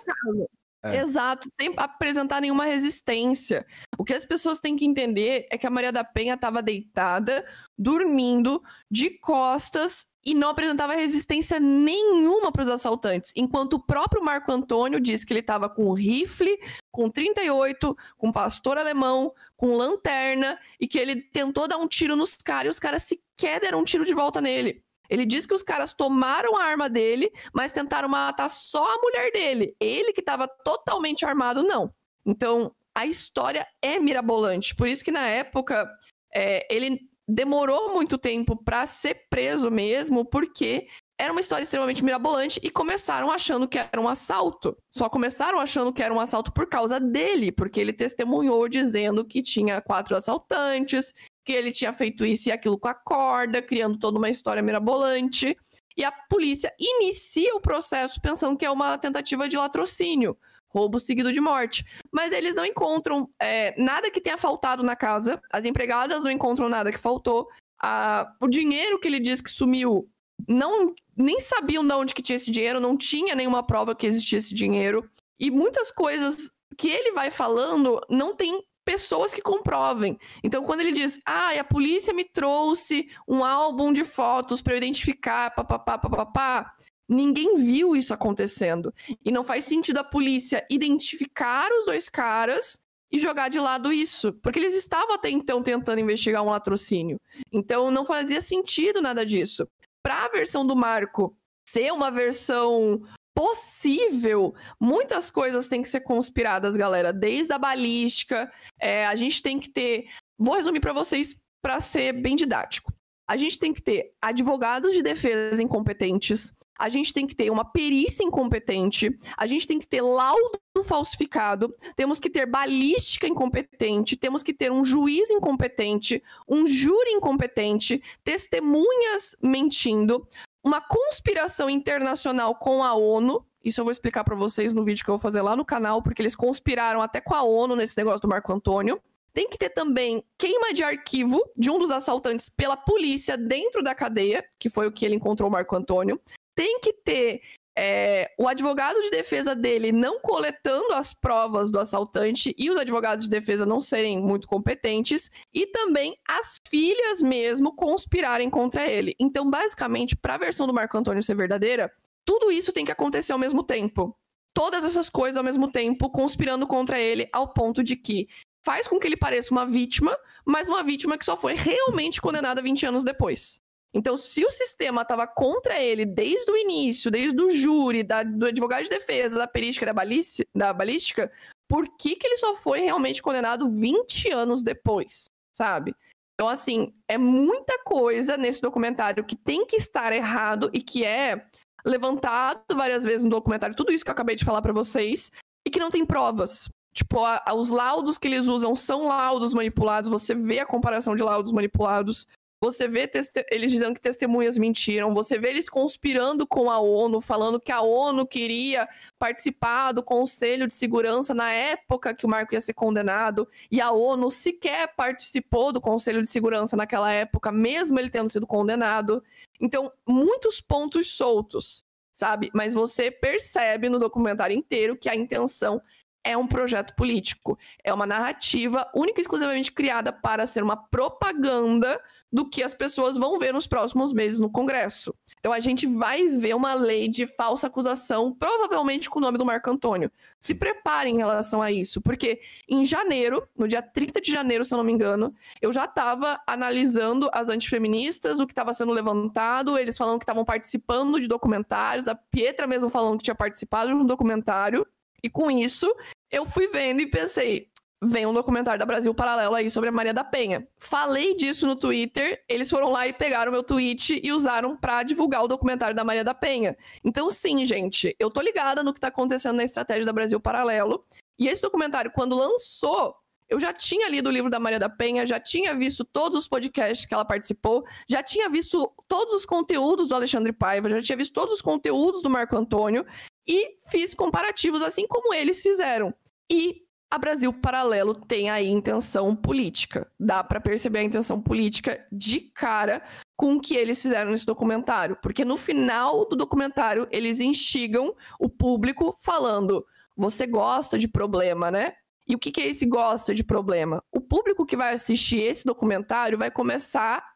É. Exato, sem apresentar nenhuma resistência. O que as pessoas têm que entender é que a Maria da Penha estava deitada, dormindo, de costas e não apresentava resistência nenhuma para os assaltantes. Enquanto o próprio Marco Antônio disse que ele estava com rifle, com 38, com pastor alemão, com lanterna e que ele tentou dar um tiro nos caras e os caras sequer deram um tiro de volta nele. Ele diz que os caras tomaram a arma dele, mas tentaram matar só a mulher dele. Ele que estava totalmente armado, não. Então, a história é mirabolante. Por isso que na época é, ele demorou muito tempo para ser preso mesmo, porque era uma história extremamente mirabolante e começaram achando que era um assalto. Só começaram achando que era um assalto por causa dele, porque ele testemunhou dizendo que tinha quatro assaltantes, que ele tinha feito isso e aquilo com a corda, criando toda uma história mirabolante. E a polícia inicia o processo pensando que é uma tentativa de latrocínio, roubo seguido de morte. Mas eles não encontram é, nada que tenha faltado na casa, as empregadas não encontram nada que faltou. A, o dinheiro que ele diz que sumiu não nem sabiam de onde que tinha esse dinheiro, não tinha nenhuma prova que existia esse dinheiro. E muitas coisas que ele vai falando não tem pessoas que comprovem. Então, quando ele diz, ah, a polícia me trouxe um álbum de fotos para eu identificar, papapá, papapá, ninguém viu isso acontecendo. E não faz sentido a polícia identificar os dois caras e jogar de lado isso, porque eles estavam até então tentando investigar um latrocínio. Então, não fazia sentido nada disso para a versão do Marco ser uma versão possível, muitas coisas têm que ser conspiradas, galera. Desde a balística, é, a gente tem que ter. Vou resumir para vocês para ser bem didático. A gente tem que ter advogados de defesa incompetentes, a gente tem que ter uma perícia incompetente, a gente tem que ter laudo falsificado, temos que ter balística incompetente, temos que ter um juiz incompetente, um júri incompetente, testemunhas mentindo, uma conspiração internacional com a ONU. Isso eu vou explicar para vocês no vídeo que eu vou fazer lá no canal, porque eles conspiraram até com a ONU nesse negócio do Marco Antônio. Tem que ter também queima de arquivo de um dos assaltantes pela polícia dentro da cadeia, que foi o que ele encontrou o Marco Antônio tem que ter é, o advogado de defesa dele não coletando as provas do assaltante e os advogados de defesa não serem muito competentes e também as filhas mesmo conspirarem contra ele. Então, basicamente, para a versão do Marco Antônio ser verdadeira, tudo isso tem que acontecer ao mesmo tempo. Todas essas coisas ao mesmo tempo conspirando contra ele ao ponto de que faz com que ele pareça uma vítima, mas uma vítima que só foi realmente condenada 20 anos depois. Então, se o sistema estava contra ele desde o início, desde o júri, da, do advogado de defesa, da perística, da, balística, da balística, por que, que ele só foi realmente condenado 20 anos depois, sabe? Então, assim, é muita coisa nesse documentário que tem que estar errado e que é levantado várias vezes no documentário, tudo isso que eu acabei de falar para vocês, e que não tem provas. Tipo, a, a, os laudos que eles usam são laudos manipulados, você vê a comparação de laudos manipulados. Você vê eles dizendo que testemunhas mentiram, você vê eles conspirando com a ONU, falando que a ONU queria participar do Conselho de Segurança na época que o Marco ia ser condenado, e a ONU sequer participou do Conselho de Segurança naquela época, mesmo ele tendo sido condenado. Então, muitos pontos soltos, sabe? Mas você percebe no documentário inteiro que a intenção é um projeto político, é uma narrativa única e exclusivamente criada para ser uma propaganda do que as pessoas vão ver nos próximos meses no Congresso. Então a gente vai ver uma lei de falsa acusação, provavelmente com o nome do Marco Antônio. Se preparem em relação a isso, porque em janeiro, no dia 30 de janeiro, se eu não me engano, eu já estava analisando as antifeministas, o que estava sendo levantado, eles falando que estavam participando de documentários, a Pietra mesmo falando que tinha participado de um documentário, e com isso eu fui vendo e pensei, vem um documentário da Brasil Paralelo aí sobre a Maria da Penha. Falei disso no Twitter, eles foram lá e pegaram meu tweet e usaram para divulgar o documentário da Maria da Penha. Então, sim, gente, eu tô ligada no que tá acontecendo na estratégia da Brasil Paralelo. E esse documentário, quando lançou, eu já tinha lido o livro da Maria da Penha, já tinha visto todos os podcasts que ela participou, já tinha visto todos os conteúdos do Alexandre Paiva, já tinha visto todos os conteúdos do Marco Antônio e fiz comparativos assim como eles fizeram. E a Brasil Paralelo tem aí intenção política. Dá para perceber a intenção política de cara com o que eles fizeram nesse documentário, porque no final do documentário eles instigam o público falando: "Você gosta de problema, né?" E o que que é esse gosta de problema? O público que vai assistir esse documentário vai começar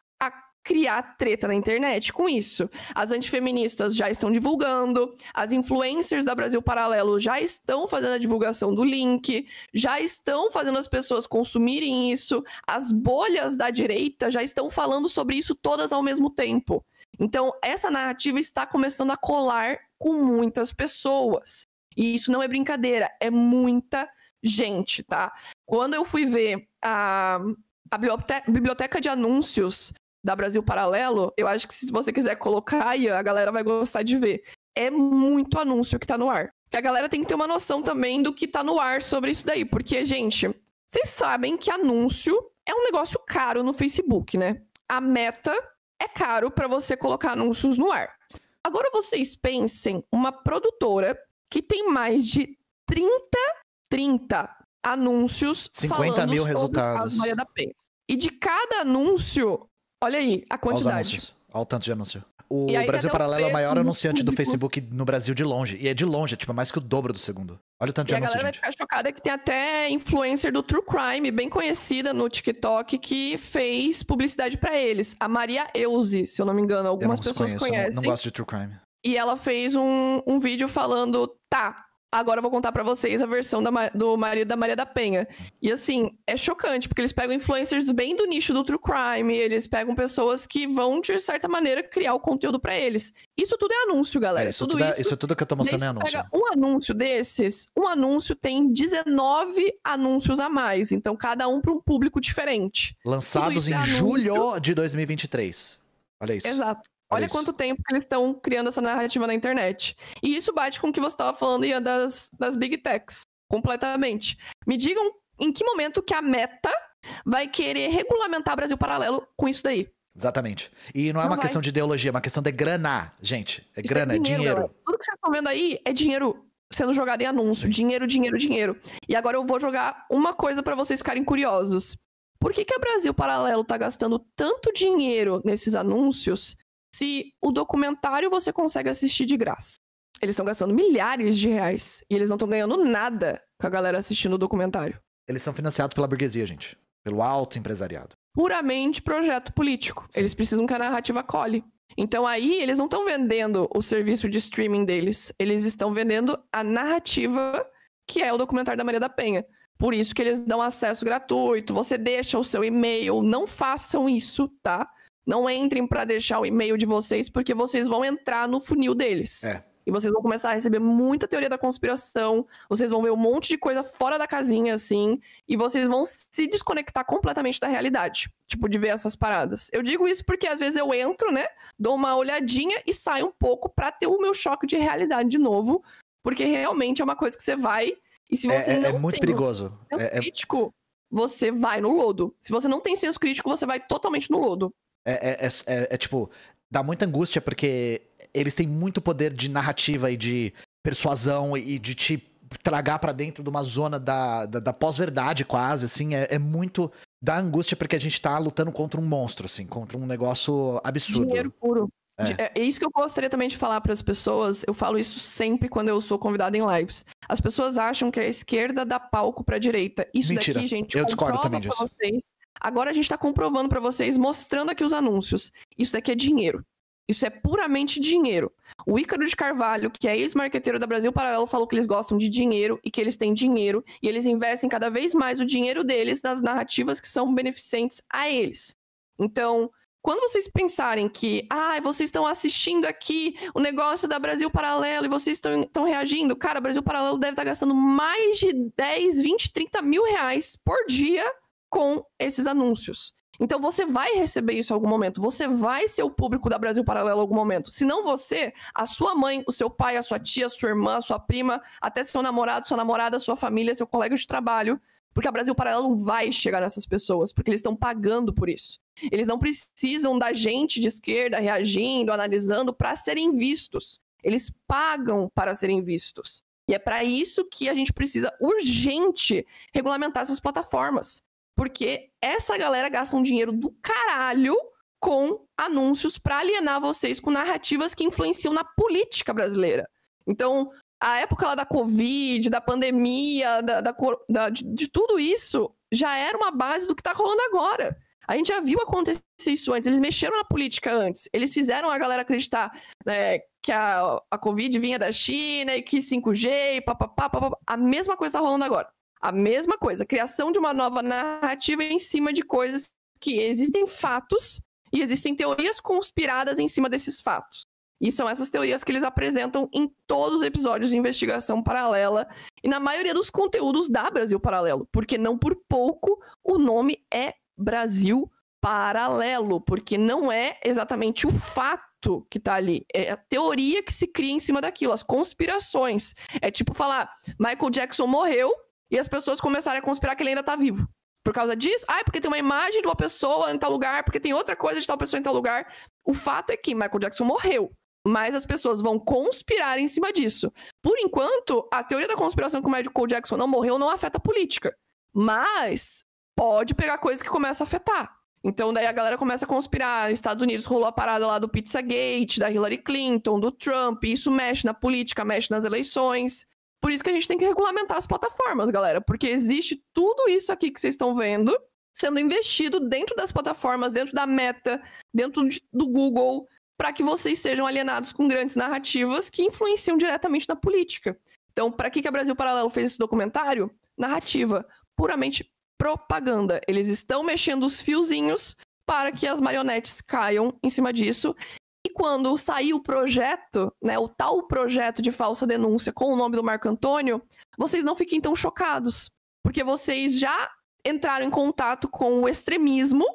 criar treta na internet com isso. As antifeministas já estão divulgando, as influencers da Brasil Paralelo já estão fazendo a divulgação do link, já estão fazendo as pessoas consumirem isso, as bolhas da direita já estão falando sobre isso todas ao mesmo tempo. Então, essa narrativa está começando a colar com muitas pessoas. E isso não é brincadeira, é muita gente, tá? Quando eu fui ver a, a biblioteca de anúncios da Brasil Paralelo, eu acho que se você quiser colocar a galera vai gostar de ver. É muito anúncio que tá no ar. Que a galera tem que ter uma noção também do que tá no ar sobre isso daí. Porque, gente, vocês sabem que anúncio é um negócio caro no Facebook, né? A meta é caro para você colocar anúncios no ar. Agora vocês pensem uma produtora que tem mais de 30, 30 anúncios 50 mil resultados. Maria da Penha. E de cada anúncio, Olha aí a quantidade. Olha o tanto de anúncio. O Brasil Paralelo é o maior anunciante do Facebook no Brasil de longe. E é de longe, é tipo mais que o dobro do segundo. Olha o tanto de e anúncio, a galera gente. vai ficar chocada que tem até influencer do True Crime, bem conhecida no TikTok, que fez publicidade para eles. A Maria Euze, se eu não me engano. Algumas pessoas conheço, conhecem. Não, não gosto de True Crime. E ela fez um, um vídeo falando, tá, Agora eu vou contar para vocês a versão da, do marido da Maria da Penha. E assim, é chocante, porque eles pegam influencers bem do nicho do true crime, eles pegam pessoas que vão, de certa maneira, criar o conteúdo para eles. Isso tudo é anúncio, galera. É, isso, tudo, tudo é, isso tudo que eu tô mostrando é anúncio. Pega um anúncio desses, um anúncio tem 19 anúncios a mais. Então, cada um para um público diferente. Lançados em é julho de 2023. Olha isso. Exato. Olha quanto tempo que eles estão criando essa narrativa na internet. E isso bate com o que você estava falando Ian, das, das big techs. Completamente. Me digam em que momento que a meta vai querer regulamentar Brasil Paralelo com isso daí. Exatamente. E não é não uma vai. questão de ideologia, é uma questão de grana, gente. É isso grana, é dinheiro. É dinheiro. Tudo que vocês estão vendo aí é dinheiro sendo jogado em anúncio. Sim. Dinheiro, dinheiro, dinheiro. E agora eu vou jogar uma coisa para vocês ficarem curiosos. Por que, que a Brasil Paralelo tá gastando tanto dinheiro nesses anúncios se o documentário você consegue assistir de graça. Eles estão gastando milhares de reais e eles não estão ganhando nada com a galera assistindo o documentário. Eles são financiados pela burguesia, gente. Pelo alto empresariado. Puramente projeto político. Sim. Eles precisam que a narrativa colhe. Então aí eles não estão vendendo o serviço de streaming deles. Eles estão vendendo a narrativa que é o documentário da Maria da Penha. Por isso que eles dão acesso gratuito. Você deixa o seu e-mail. Não façam isso, tá? Não entrem para deixar o e-mail de vocês, porque vocês vão entrar no funil deles. É. E vocês vão começar a receber muita teoria da conspiração, vocês vão ver um monte de coisa fora da casinha, assim, e vocês vão se desconectar completamente da realidade. Tipo, de ver essas paradas. Eu digo isso porque às vezes eu entro, né, dou uma olhadinha e saio um pouco pra ter o meu choque de realidade de novo, porque realmente é uma coisa que você vai. E se você é, é, não é muito tem perigoso. É, é, crítico, você vai no lodo. Se você não tem senso crítico, você vai totalmente no lodo. É, é, é, é, é, tipo, dá muita angústia porque eles têm muito poder de narrativa e de persuasão e de te tragar para dentro de uma zona da, da, da pós-verdade quase, assim, é, é, muito... Dá angústia porque a gente tá lutando contra um monstro, assim, contra um negócio absurdo. Dinheiro puro. É. é. é isso que eu gostaria também de falar para as pessoas. Eu falo isso sempre quando eu sou convidado em lives. As pessoas acham que a esquerda dá palco para a direita. Isso Mentira. daqui, gente, eu discordo também disso. Vocês Agora a gente está comprovando para vocês, mostrando aqui os anúncios. Isso daqui é dinheiro. Isso é puramente dinheiro. O Ícaro de Carvalho, que é ex-marqueteiro da Brasil Paralelo, falou que eles gostam de dinheiro e que eles têm dinheiro e eles investem cada vez mais o dinheiro deles nas narrativas que são beneficentes a eles. Então, quando vocês pensarem que, ah, vocês estão assistindo aqui o negócio da Brasil Paralelo e vocês estão reagindo, cara, Brasil Paralelo deve estar tá gastando mais de 10, 20, 30 mil reais por dia com esses anúncios. Então você vai receber isso em algum momento. Você vai ser o público da Brasil Paralelo em algum momento. Se não você, a sua mãe, o seu pai, a sua tia, a sua irmã, a sua prima, até seu namorado, sua namorada, sua família, seu colega de trabalho. Porque a Brasil Paralelo vai chegar nessas pessoas, porque eles estão pagando por isso. Eles não precisam da gente de esquerda reagindo, analisando para serem vistos. Eles pagam para serem vistos. E é para isso que a gente precisa urgente regulamentar essas plataformas. Porque essa galera gasta um dinheiro do caralho com anúncios para alienar vocês com narrativas que influenciam na política brasileira. Então, a época lá da Covid, da pandemia, da, da, da de, de, tudo isso, já era uma base do que tá rolando agora. A gente já viu acontecer isso antes. Eles mexeram na política antes. Eles fizeram a galera acreditar né, que a, a Covid vinha da China e que 5G, papapá, papapá. A mesma coisa está rolando agora. A mesma coisa. Criação de uma nova narrativa em cima de coisas que existem fatos e existem teorias conspiradas em cima desses fatos. E são essas teorias que eles apresentam em todos os episódios de investigação paralela e na maioria dos conteúdos da Brasil Paralelo, porque não por pouco o nome é Brasil Paralelo, porque não é exatamente o fato que tá ali, é a teoria que se cria em cima daquilo, as conspirações. É tipo falar, Michael Jackson morreu e as pessoas começarem a conspirar que ele ainda tá vivo. Por causa disso? Ah, é porque tem uma imagem de uma pessoa em tal lugar, porque tem outra coisa de tal pessoa em tal lugar. O fato é que Michael Jackson morreu mas as pessoas vão conspirar em cima disso. Por enquanto, a teoria da conspiração que o Michael Jackson não morreu não afeta a política. Mas pode pegar coisa que começa a afetar. Então daí a galera começa a conspirar. Nos Estados Unidos rolou a parada lá do Pizzagate, da Hillary Clinton, do Trump. Isso mexe na política, mexe nas eleições. Por isso que a gente tem que regulamentar as plataformas, galera. Porque existe tudo isso aqui que vocês estão vendo sendo investido dentro das plataformas, dentro da Meta, dentro de, do Google, para que vocês sejam alienados com grandes narrativas que influenciam diretamente na política. Então, para que, que a Brasil Paralelo fez esse documentário? Narrativa, puramente propaganda. Eles estão mexendo os fiozinhos para que as marionetes caiam em cima disso. E quando sair o projeto, né, o tal projeto de falsa denúncia com o nome do Marco Antônio, vocês não fiquem tão chocados, porque vocês já entraram em contato com o extremismo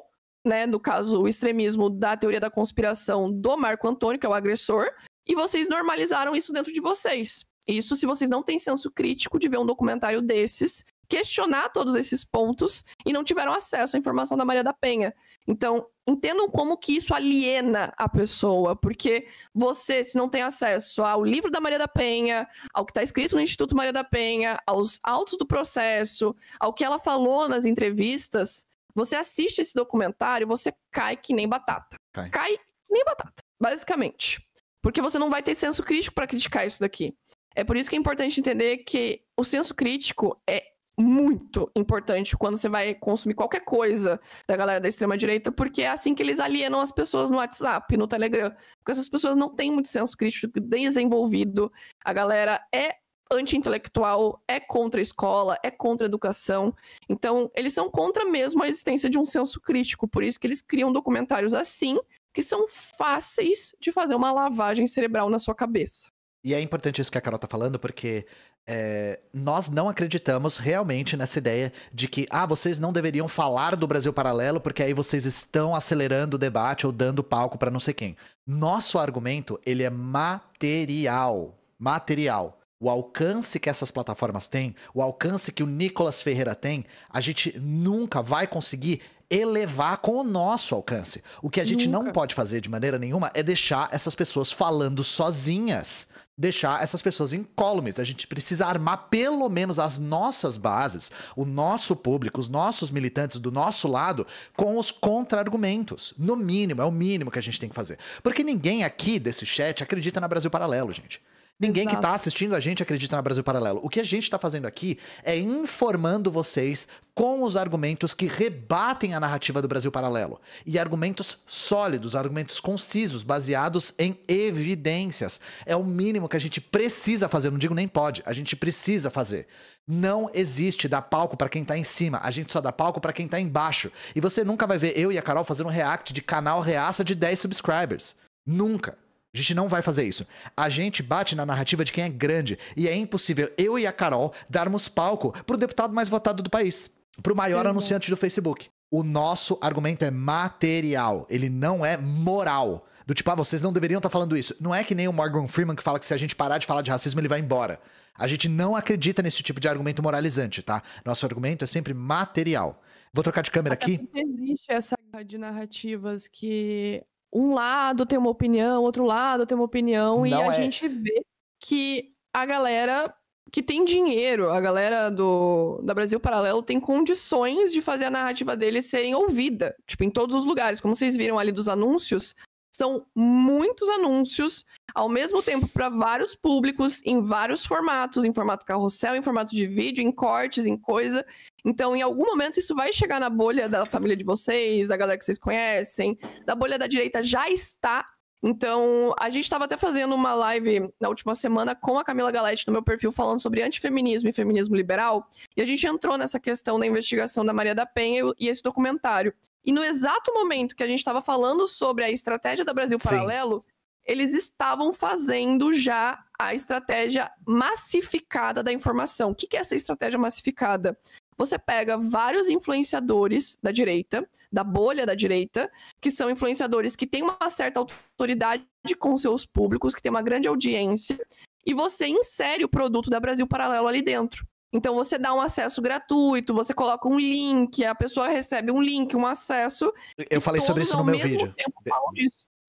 né, no caso, o extremismo da teoria da conspiração do Marco Antônio, que é o agressor, e vocês normalizaram isso dentro de vocês. Isso se vocês não têm senso crítico de ver um documentário desses, questionar todos esses pontos e não tiveram acesso à informação da Maria da Penha. Então, entendam como que isso aliena a pessoa, porque você, se não tem acesso ao livro da Maria da Penha, ao que está escrito no Instituto Maria da Penha, aos autos do processo, ao que ela falou nas entrevistas, você assiste esse documentário, você cai que nem batata. Cai, cai que nem batata, basicamente. Porque você não vai ter senso crítico para criticar isso daqui. É por isso que é importante entender que o senso crítico é muito importante quando você vai consumir qualquer coisa da galera da extrema direita, porque é assim que eles alienam as pessoas no WhatsApp, no Telegram. Porque essas pessoas não têm muito senso crítico desenvolvido. A galera é anti-intelectual, é contra a escola, é contra a educação. Então, eles são contra mesmo a existência de um senso crítico. Por isso que eles criam documentários assim, que são fáceis de fazer uma lavagem cerebral na sua cabeça. E é importante isso que a Carol tá falando, porque é, nós não acreditamos realmente nessa ideia de que, ah, vocês não deveriam falar do Brasil Paralelo porque aí vocês estão acelerando o debate ou dando palco para não sei quem. Nosso argumento, ele é material. Material o alcance que essas plataformas têm, o alcance que o Nicolas Ferreira tem, a gente nunca vai conseguir elevar com o nosso alcance. O que a gente nunca. não pode fazer de maneira nenhuma é deixar essas pessoas falando sozinhas. Deixar essas pessoas incólumes. A gente precisa armar pelo menos as nossas bases, o nosso público, os nossos militantes do nosso lado, com os contra-argumentos. No mínimo, é o mínimo que a gente tem que fazer. Porque ninguém aqui desse chat acredita na Brasil Paralelo, gente. Ninguém Exato. que está assistindo a gente acredita na Brasil Paralelo. O que a gente está fazendo aqui é informando vocês com os argumentos que rebatem a narrativa do Brasil Paralelo. E argumentos sólidos, argumentos concisos, baseados em evidências. É o mínimo que a gente precisa fazer. Não digo nem pode, a gente precisa fazer. Não existe dar palco para quem tá em cima, a gente só dá palco para quem tá embaixo. E você nunca vai ver eu e a Carol fazendo um react de canal reaça de 10 subscribers. Nunca. A gente não vai fazer isso. A gente bate na narrativa de quem é grande. E é impossível eu e a Carol darmos palco pro deputado mais votado do país. Pro maior uhum. anunciante do Facebook. O nosso argumento é material. Ele não é moral. Do tipo, ah, vocês não deveriam estar tá falando isso. Não é que nem o Morgan Freeman que fala que se a gente parar de falar de racismo, ele vai embora. A gente não acredita nesse tipo de argumento moralizante, tá? Nosso argumento é sempre material. Vou trocar de câmera Até aqui. Existe essa de narrativas que um lado tem uma opinião, outro lado tem uma opinião, Não e a é. gente vê que a galera que tem dinheiro, a galera do da Brasil Paralelo tem condições de fazer a narrativa deles serem ouvida, tipo, em todos os lugares. Como vocês viram ali dos anúncios, são muitos anúncios ao mesmo tempo para vários públicos, em vários formatos, em formato carrossel, em formato de vídeo, em cortes, em coisa. Então, em algum momento, isso vai chegar na bolha da família de vocês, da galera que vocês conhecem, da bolha da direita já está. Então, a gente estava até fazendo uma live na última semana com a Camila Galete no meu perfil falando sobre antifeminismo e feminismo liberal, e a gente entrou nessa questão da investigação da Maria da Penha e esse documentário. E no exato momento que a gente estava falando sobre a estratégia da Brasil Paralelo, Sim eles estavam fazendo já a estratégia massificada da informação. O que é essa estratégia massificada? Você pega vários influenciadores da direita, da bolha da direita, que são influenciadores que têm uma certa autoridade com seus públicos, que têm uma grande audiência, e você insere o produto da Brasil Paralelo ali dentro. Então você dá um acesso gratuito, você coloca um link, a pessoa recebe um link, um acesso. Eu falei sobre isso no meu vídeo.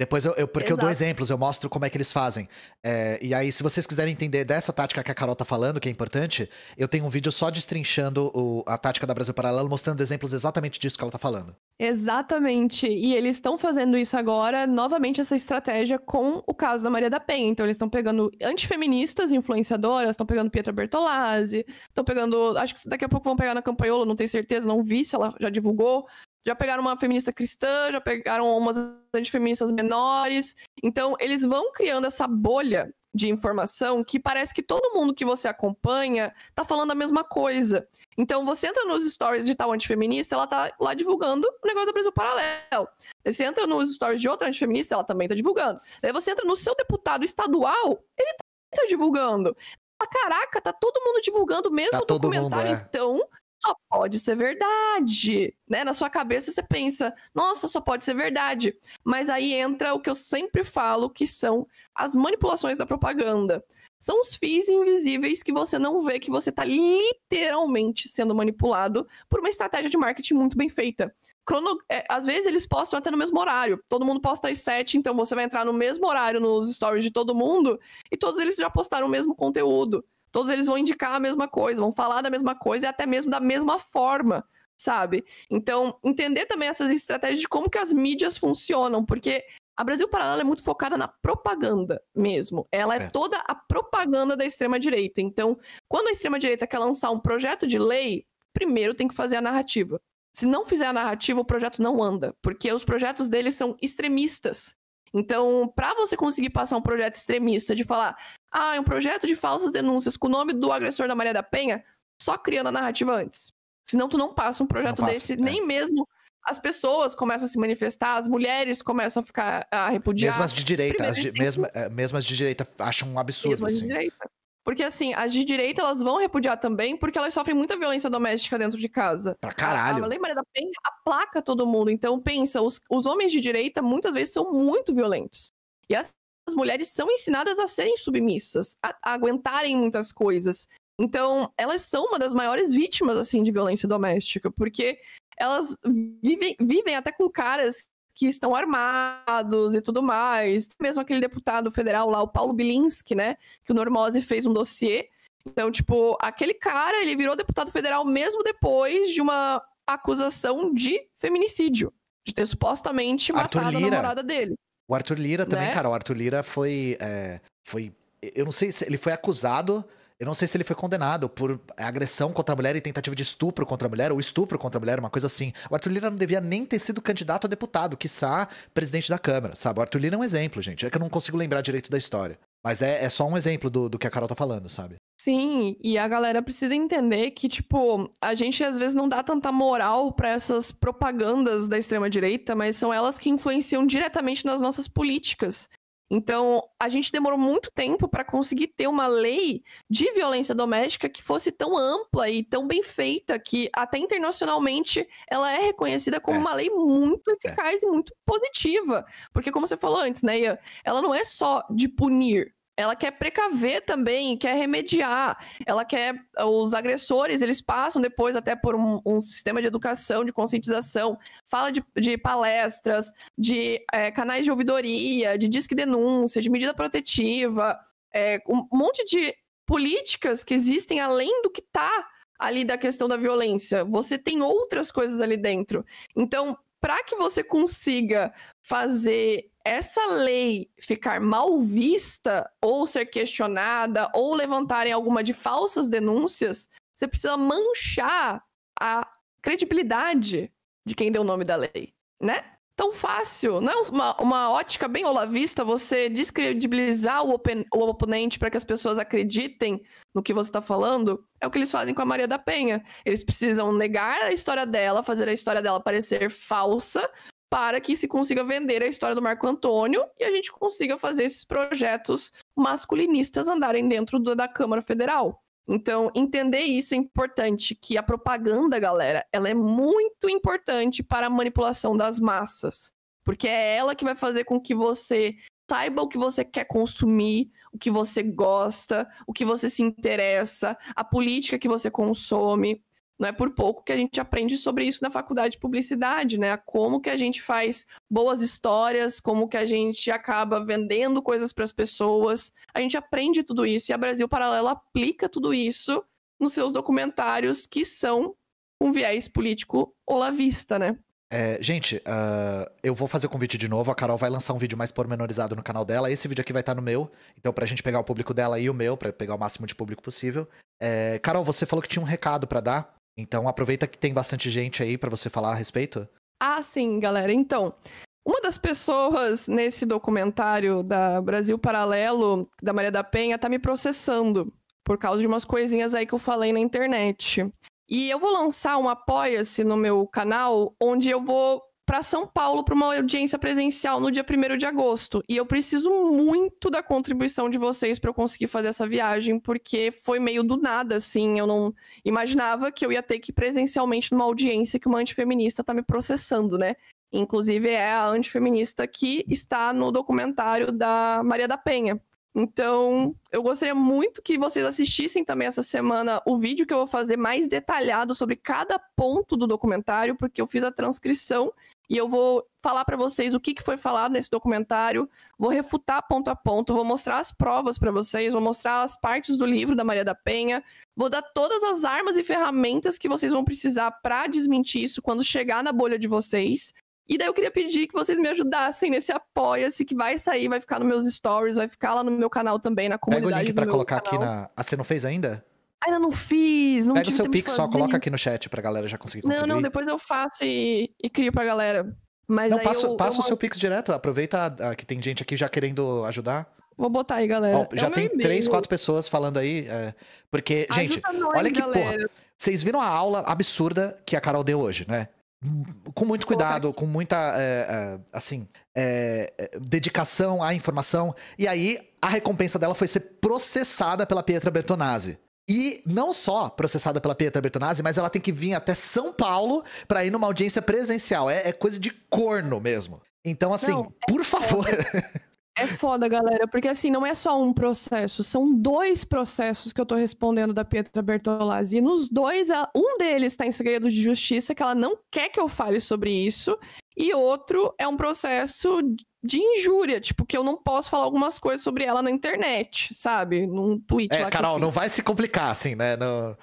Depois eu, eu porque Exato. eu dou exemplos, eu mostro como é que eles fazem. É, e aí, se vocês quiserem entender dessa tática que a Carol tá falando, que é importante, eu tenho um vídeo só destrinchando o, a tática da Brasil Paralelo, mostrando exemplos exatamente disso que ela tá falando. Exatamente. E eles estão fazendo isso agora, novamente, essa estratégia com o caso da Maria da Penha. Então, eles estão pegando antifeministas, influenciadoras, estão pegando Pietra Bertolazzi, estão pegando. Acho que daqui a pouco vão pegar na Campaiolo, não tenho certeza, não vi se ela já divulgou. Já pegaram uma feminista cristã, já pegaram umas antifeministas menores. Então, eles vão criando essa bolha de informação que parece que todo mundo que você acompanha tá falando a mesma coisa. Então, você entra nos stories de tal antifeminista, ela tá lá divulgando o negócio do Brasil Paralelo. você entra nos stories de outra antifeminista, ela também tá divulgando. Daí você entra no seu deputado estadual, ele tá divulgando. Caraca, tá todo mundo divulgando o mesmo tá documentário, mundo, é. então só pode ser verdade, né? Na sua cabeça você pensa, nossa, só pode ser verdade. Mas aí entra o que eu sempre falo, que são as manipulações da propaganda. São os fios invisíveis que você não vê que você está literalmente sendo manipulado por uma estratégia de marketing muito bem feita. Crono... É, às vezes eles postam até no mesmo horário. Todo mundo posta às sete, então você vai entrar no mesmo horário nos stories de todo mundo e todos eles já postaram o mesmo conteúdo todos eles vão indicar a mesma coisa, vão falar da mesma coisa e até mesmo da mesma forma, sabe? Então, entender também essas estratégias de como que as mídias funcionam, porque a Brasil Paralelo é muito focada na propaganda mesmo. Ela é, é. toda a propaganda da extrema-direita. Então, quando a extrema-direita quer lançar um projeto de lei, primeiro tem que fazer a narrativa. Se não fizer a narrativa, o projeto não anda, porque os projetos deles são extremistas. Então, para você conseguir passar um projeto extremista de falar, ah, é um projeto de falsas denúncias com o nome do agressor da Maria da Penha, só criando a narrativa antes. Senão tu não passa um projeto passa, desse, é. nem mesmo as pessoas começam a se manifestar, as mulheres começam a ficar a repudiar. Mesmo as de direita, as de, mesmo, é, mesmo as de direita acham um absurdo. Assim. direita. Porque, assim, as de direita, elas vão repudiar também, porque elas sofrem muita violência doméstica dentro de casa. Pra caralho. A, a Lei Maria da Penha aplaca todo mundo. Então, pensa, os, os homens de direita, muitas vezes, são muito violentos. E as, as mulheres são ensinadas a serem submissas, a, a aguentarem muitas coisas. Então, elas são uma das maiores vítimas, assim, de violência doméstica, porque elas vivem, vivem até com caras que estão armados e tudo mais. Mesmo aquele deputado federal lá, o Paulo Bilinski, né? Que o Normose fez um dossiê. Então, tipo, aquele cara, ele virou deputado federal mesmo depois de uma acusação de feminicídio. De ter supostamente Arthur matado Lira. a namorada dele. O Arthur Lira também, né? cara. O Arthur Lira foi. É, foi. Eu não sei se ele foi acusado eu não sei se ele foi condenado por agressão contra a mulher e tentativa de estupro contra a mulher, ou estupro contra a mulher, uma coisa assim. O Arthur Lira não devia nem ter sido candidato a deputado, quiçá presidente da Câmara, sabe? O Arthur Lira é um exemplo, gente. É que eu não consigo lembrar direito da história. Mas é, é só um exemplo do, do que a Carol tá falando, sabe? Sim, e a galera precisa entender que, tipo, a gente às vezes não dá tanta moral para essas propagandas da extrema-direita, mas são elas que influenciam diretamente nas nossas políticas. Então, a gente demorou muito tempo para conseguir ter uma lei de violência doméstica que fosse tão ampla e tão bem feita que até internacionalmente ela é reconhecida como é. uma lei muito é. eficaz é. e muito positiva. Porque como você falou antes, né, Ian, ela não é só de punir, ela quer precaver também, quer remediar, ela quer. Os agressores, eles passam depois até por um, um sistema de educação, de conscientização, fala de, de palestras, de é, canais de ouvidoria, de disque denúncia, de medida protetiva, é, um monte de políticas que existem além do que está ali da questão da violência. Você tem outras coisas ali dentro. Então, para que você consiga fazer essa lei ficar mal vista, ou ser questionada, ou levantarem alguma de falsas denúncias, você precisa manchar a credibilidade de quem deu o nome da lei, né? Tão fácil. Não é uma, uma ótica bem olavista você descredibilizar o, open, o oponente para que as pessoas acreditem no que você está falando? É o que eles fazem com a Maria da Penha. Eles precisam negar a história dela, fazer a história dela parecer falsa, para que se consiga vender a história do Marco Antônio e a gente consiga fazer esses projetos masculinistas andarem dentro do, da Câmara Federal. Então, entender isso é importante, que a propaganda, galera, ela é muito importante para a manipulação das massas, porque é ela que vai fazer com que você saiba o que você quer consumir, o que você gosta, o que você se interessa, a política que você consome. Não é por pouco que a gente aprende sobre isso na faculdade de publicidade, né? Como que a gente faz boas histórias, como que a gente acaba vendendo coisas para as pessoas. A gente aprende tudo isso e a Brasil Paralelo aplica tudo isso nos seus documentários que são um viés político olavista, né? É, gente, uh, eu vou fazer o convite de novo. A Carol vai lançar um vídeo mais pormenorizado no canal dela. Esse vídeo aqui vai estar no meu. Então, pra gente pegar o público dela e o meu, pra pegar o máximo de público possível. É, Carol, você falou que tinha um recado para dar. Então aproveita que tem bastante gente aí para você falar a respeito. Ah, sim, galera. Então, uma das pessoas nesse documentário da Brasil Paralelo, da Maria da Penha, tá me processando por causa de umas coisinhas aí que eu falei na internet. E eu vou lançar um apoia-se no meu canal, onde eu vou para São Paulo para uma audiência presencial no dia 1 de agosto. E eu preciso muito da contribuição de vocês para eu conseguir fazer essa viagem, porque foi meio do nada, assim. Eu não imaginava que eu ia ter que ir presencialmente numa audiência que uma antifeminista tá me processando, né? Inclusive é a antifeminista que está no documentário da Maria da Penha. Então, eu gostaria muito que vocês assistissem também essa semana o vídeo que eu vou fazer mais detalhado sobre cada ponto do documentário, porque eu fiz a transcrição e eu vou falar para vocês o que, foi falado nesse documentário, vou refutar ponto a ponto, vou mostrar as provas para vocês, vou mostrar as partes do livro da Maria da Penha, vou dar todas as armas e ferramentas que vocês vão precisar para desmentir isso quando chegar na bolha de vocês. E daí eu queria pedir que vocês me ajudassem nesse apoia-se que vai sair, vai ficar nos meus stories, vai ficar lá no meu canal também, na comunidade. Pega o link pra colocar canal. aqui na. Ah, você não fez ainda? Ainda não fiz, não Pega o seu Pix só, coloca aqui no chat pra galera já conseguir contribuir. Não, não, depois eu faço e, e crio pra galera. Mas não, passa, eu, passa eu... o seu Pix direto, aproveita que tem gente aqui já querendo ajudar. Vou botar aí, galera. Ó, já é tem três, quatro pessoas falando aí. É, porque, Ajuda gente, nós, olha que galera. porra. Vocês viram a aula absurda que a Carol deu hoje, né? Com muito cuidado, com muita, é, é, assim, é, é, dedicação à informação. E aí, a recompensa dela foi ser processada pela Pietra Bertonazzi. E não só processada pela Pietra Bertonazzi, mas ela tem que vir até São Paulo para ir numa audiência presencial. É, é, coisa de corno mesmo. Então, assim, não, por é favor. É foda, galera, porque assim, não é só um processo, são dois processos que eu tô respondendo da Pietra Bertolazzi. E nos dois, um deles tá em segredo de justiça, que ela não quer que eu fale sobre isso, e outro é um processo de injúria, tipo, que eu não posso falar algumas coisas sobre ela na internet, sabe? Num tweet é, lá Carol, não vai se complicar, assim, né? No...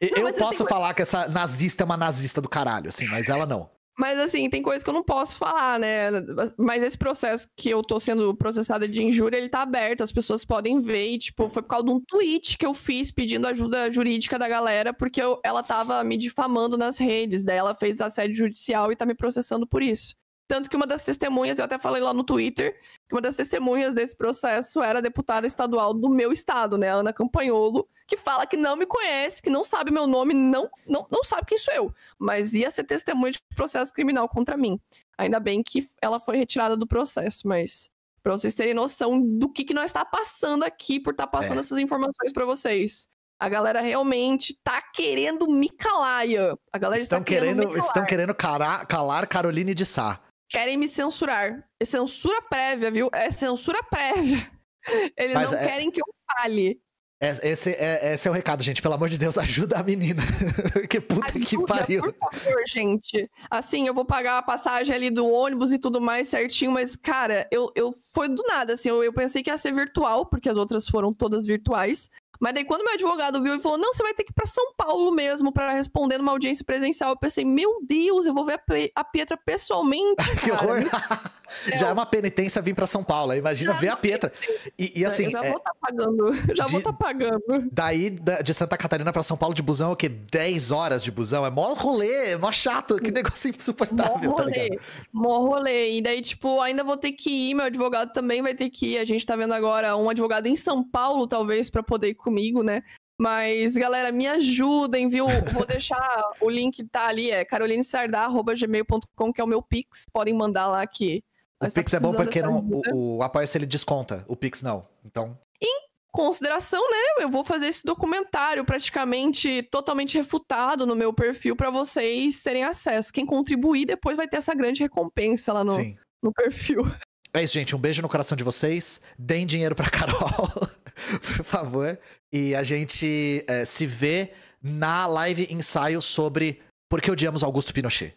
É, não, eu posso eu tenho... falar que essa nazista é uma nazista do caralho, assim, mas ela não. Mas assim, tem coisas que eu não posso falar, né? Mas esse processo que eu tô sendo processada de injúria, ele tá aberto, as pessoas podem ver. E, tipo, foi por causa de um tweet que eu fiz pedindo ajuda jurídica da galera, porque eu, ela tava me difamando nas redes. Daí ela fez assédio judicial e tá me processando por isso. Tanto que uma das testemunhas, eu até falei lá no Twitter, que uma das testemunhas desse processo era a deputada estadual do meu estado, né, Ana Campanholo, que fala que não me conhece, que não sabe meu nome, não, não, não sabe quem sou eu, mas ia ser testemunha de processo criminal contra mim. Ainda bem que ela foi retirada do processo, mas para vocês terem noção do que, que nós está passando aqui por estar tá passando é. essas informações para vocês. A galera realmente tá querendo me calar, A galera estão está querendo, querendo estão querendo calar, calar Caroline de Sá querem me censurar. É censura prévia, viu? É censura prévia. Eles Mas não é... querem que eu fale. Esse é, esse é o recado, gente. Pelo amor de Deus, ajuda a menina. que puta ajuda, que pariu. Por favor, gente. Assim, eu vou pagar a passagem ali do ônibus e tudo mais certinho, mas, cara, eu, eu foi do nada, assim. Eu, eu pensei que ia ser virtual, porque as outras foram todas virtuais. Mas daí, quando meu advogado viu e falou: não, você vai ter que ir pra São Paulo mesmo para responder numa audiência presencial, eu pensei: meu Deus, eu vou ver a, Pietra pessoalmente. que horror! é, já é uma penitência vir para São Paulo. Imagina ver a Pietra. E, e assim. Eu já vou estar tá pagando. Já de, vou estar tá pagando. Daí, de Santa Catarina para São Paulo de busão, é o quê? 10 horas de busão. É mó rolê, é mó chato. Que negócio insuportável, mó rolê, tá Mó rolê. E daí, tipo, ainda vou ter que ir. Meu advogado também vai ter que ir. A gente tá vendo agora um advogado em São Paulo, talvez, para poder ir comigo, né? Mas, galera, me ajudem, viu? Vou deixar o link, tá ali, é carolinesardar.gmail.com, que é o meu Pix. Podem mandar lá que. O tá Pix é bom porque não, o, o Apoia-se ele desconta, o Pix não. Então. Em consideração, né? Eu vou fazer esse documentário praticamente totalmente refutado no meu perfil para vocês terem acesso. Quem contribuir depois vai ter essa grande recompensa lá no, no perfil. É isso, gente. Um beijo no coração de vocês. Deem dinheiro pra Carol, por favor. E a gente é, se vê na live ensaio sobre por que odiamos Augusto Pinochet.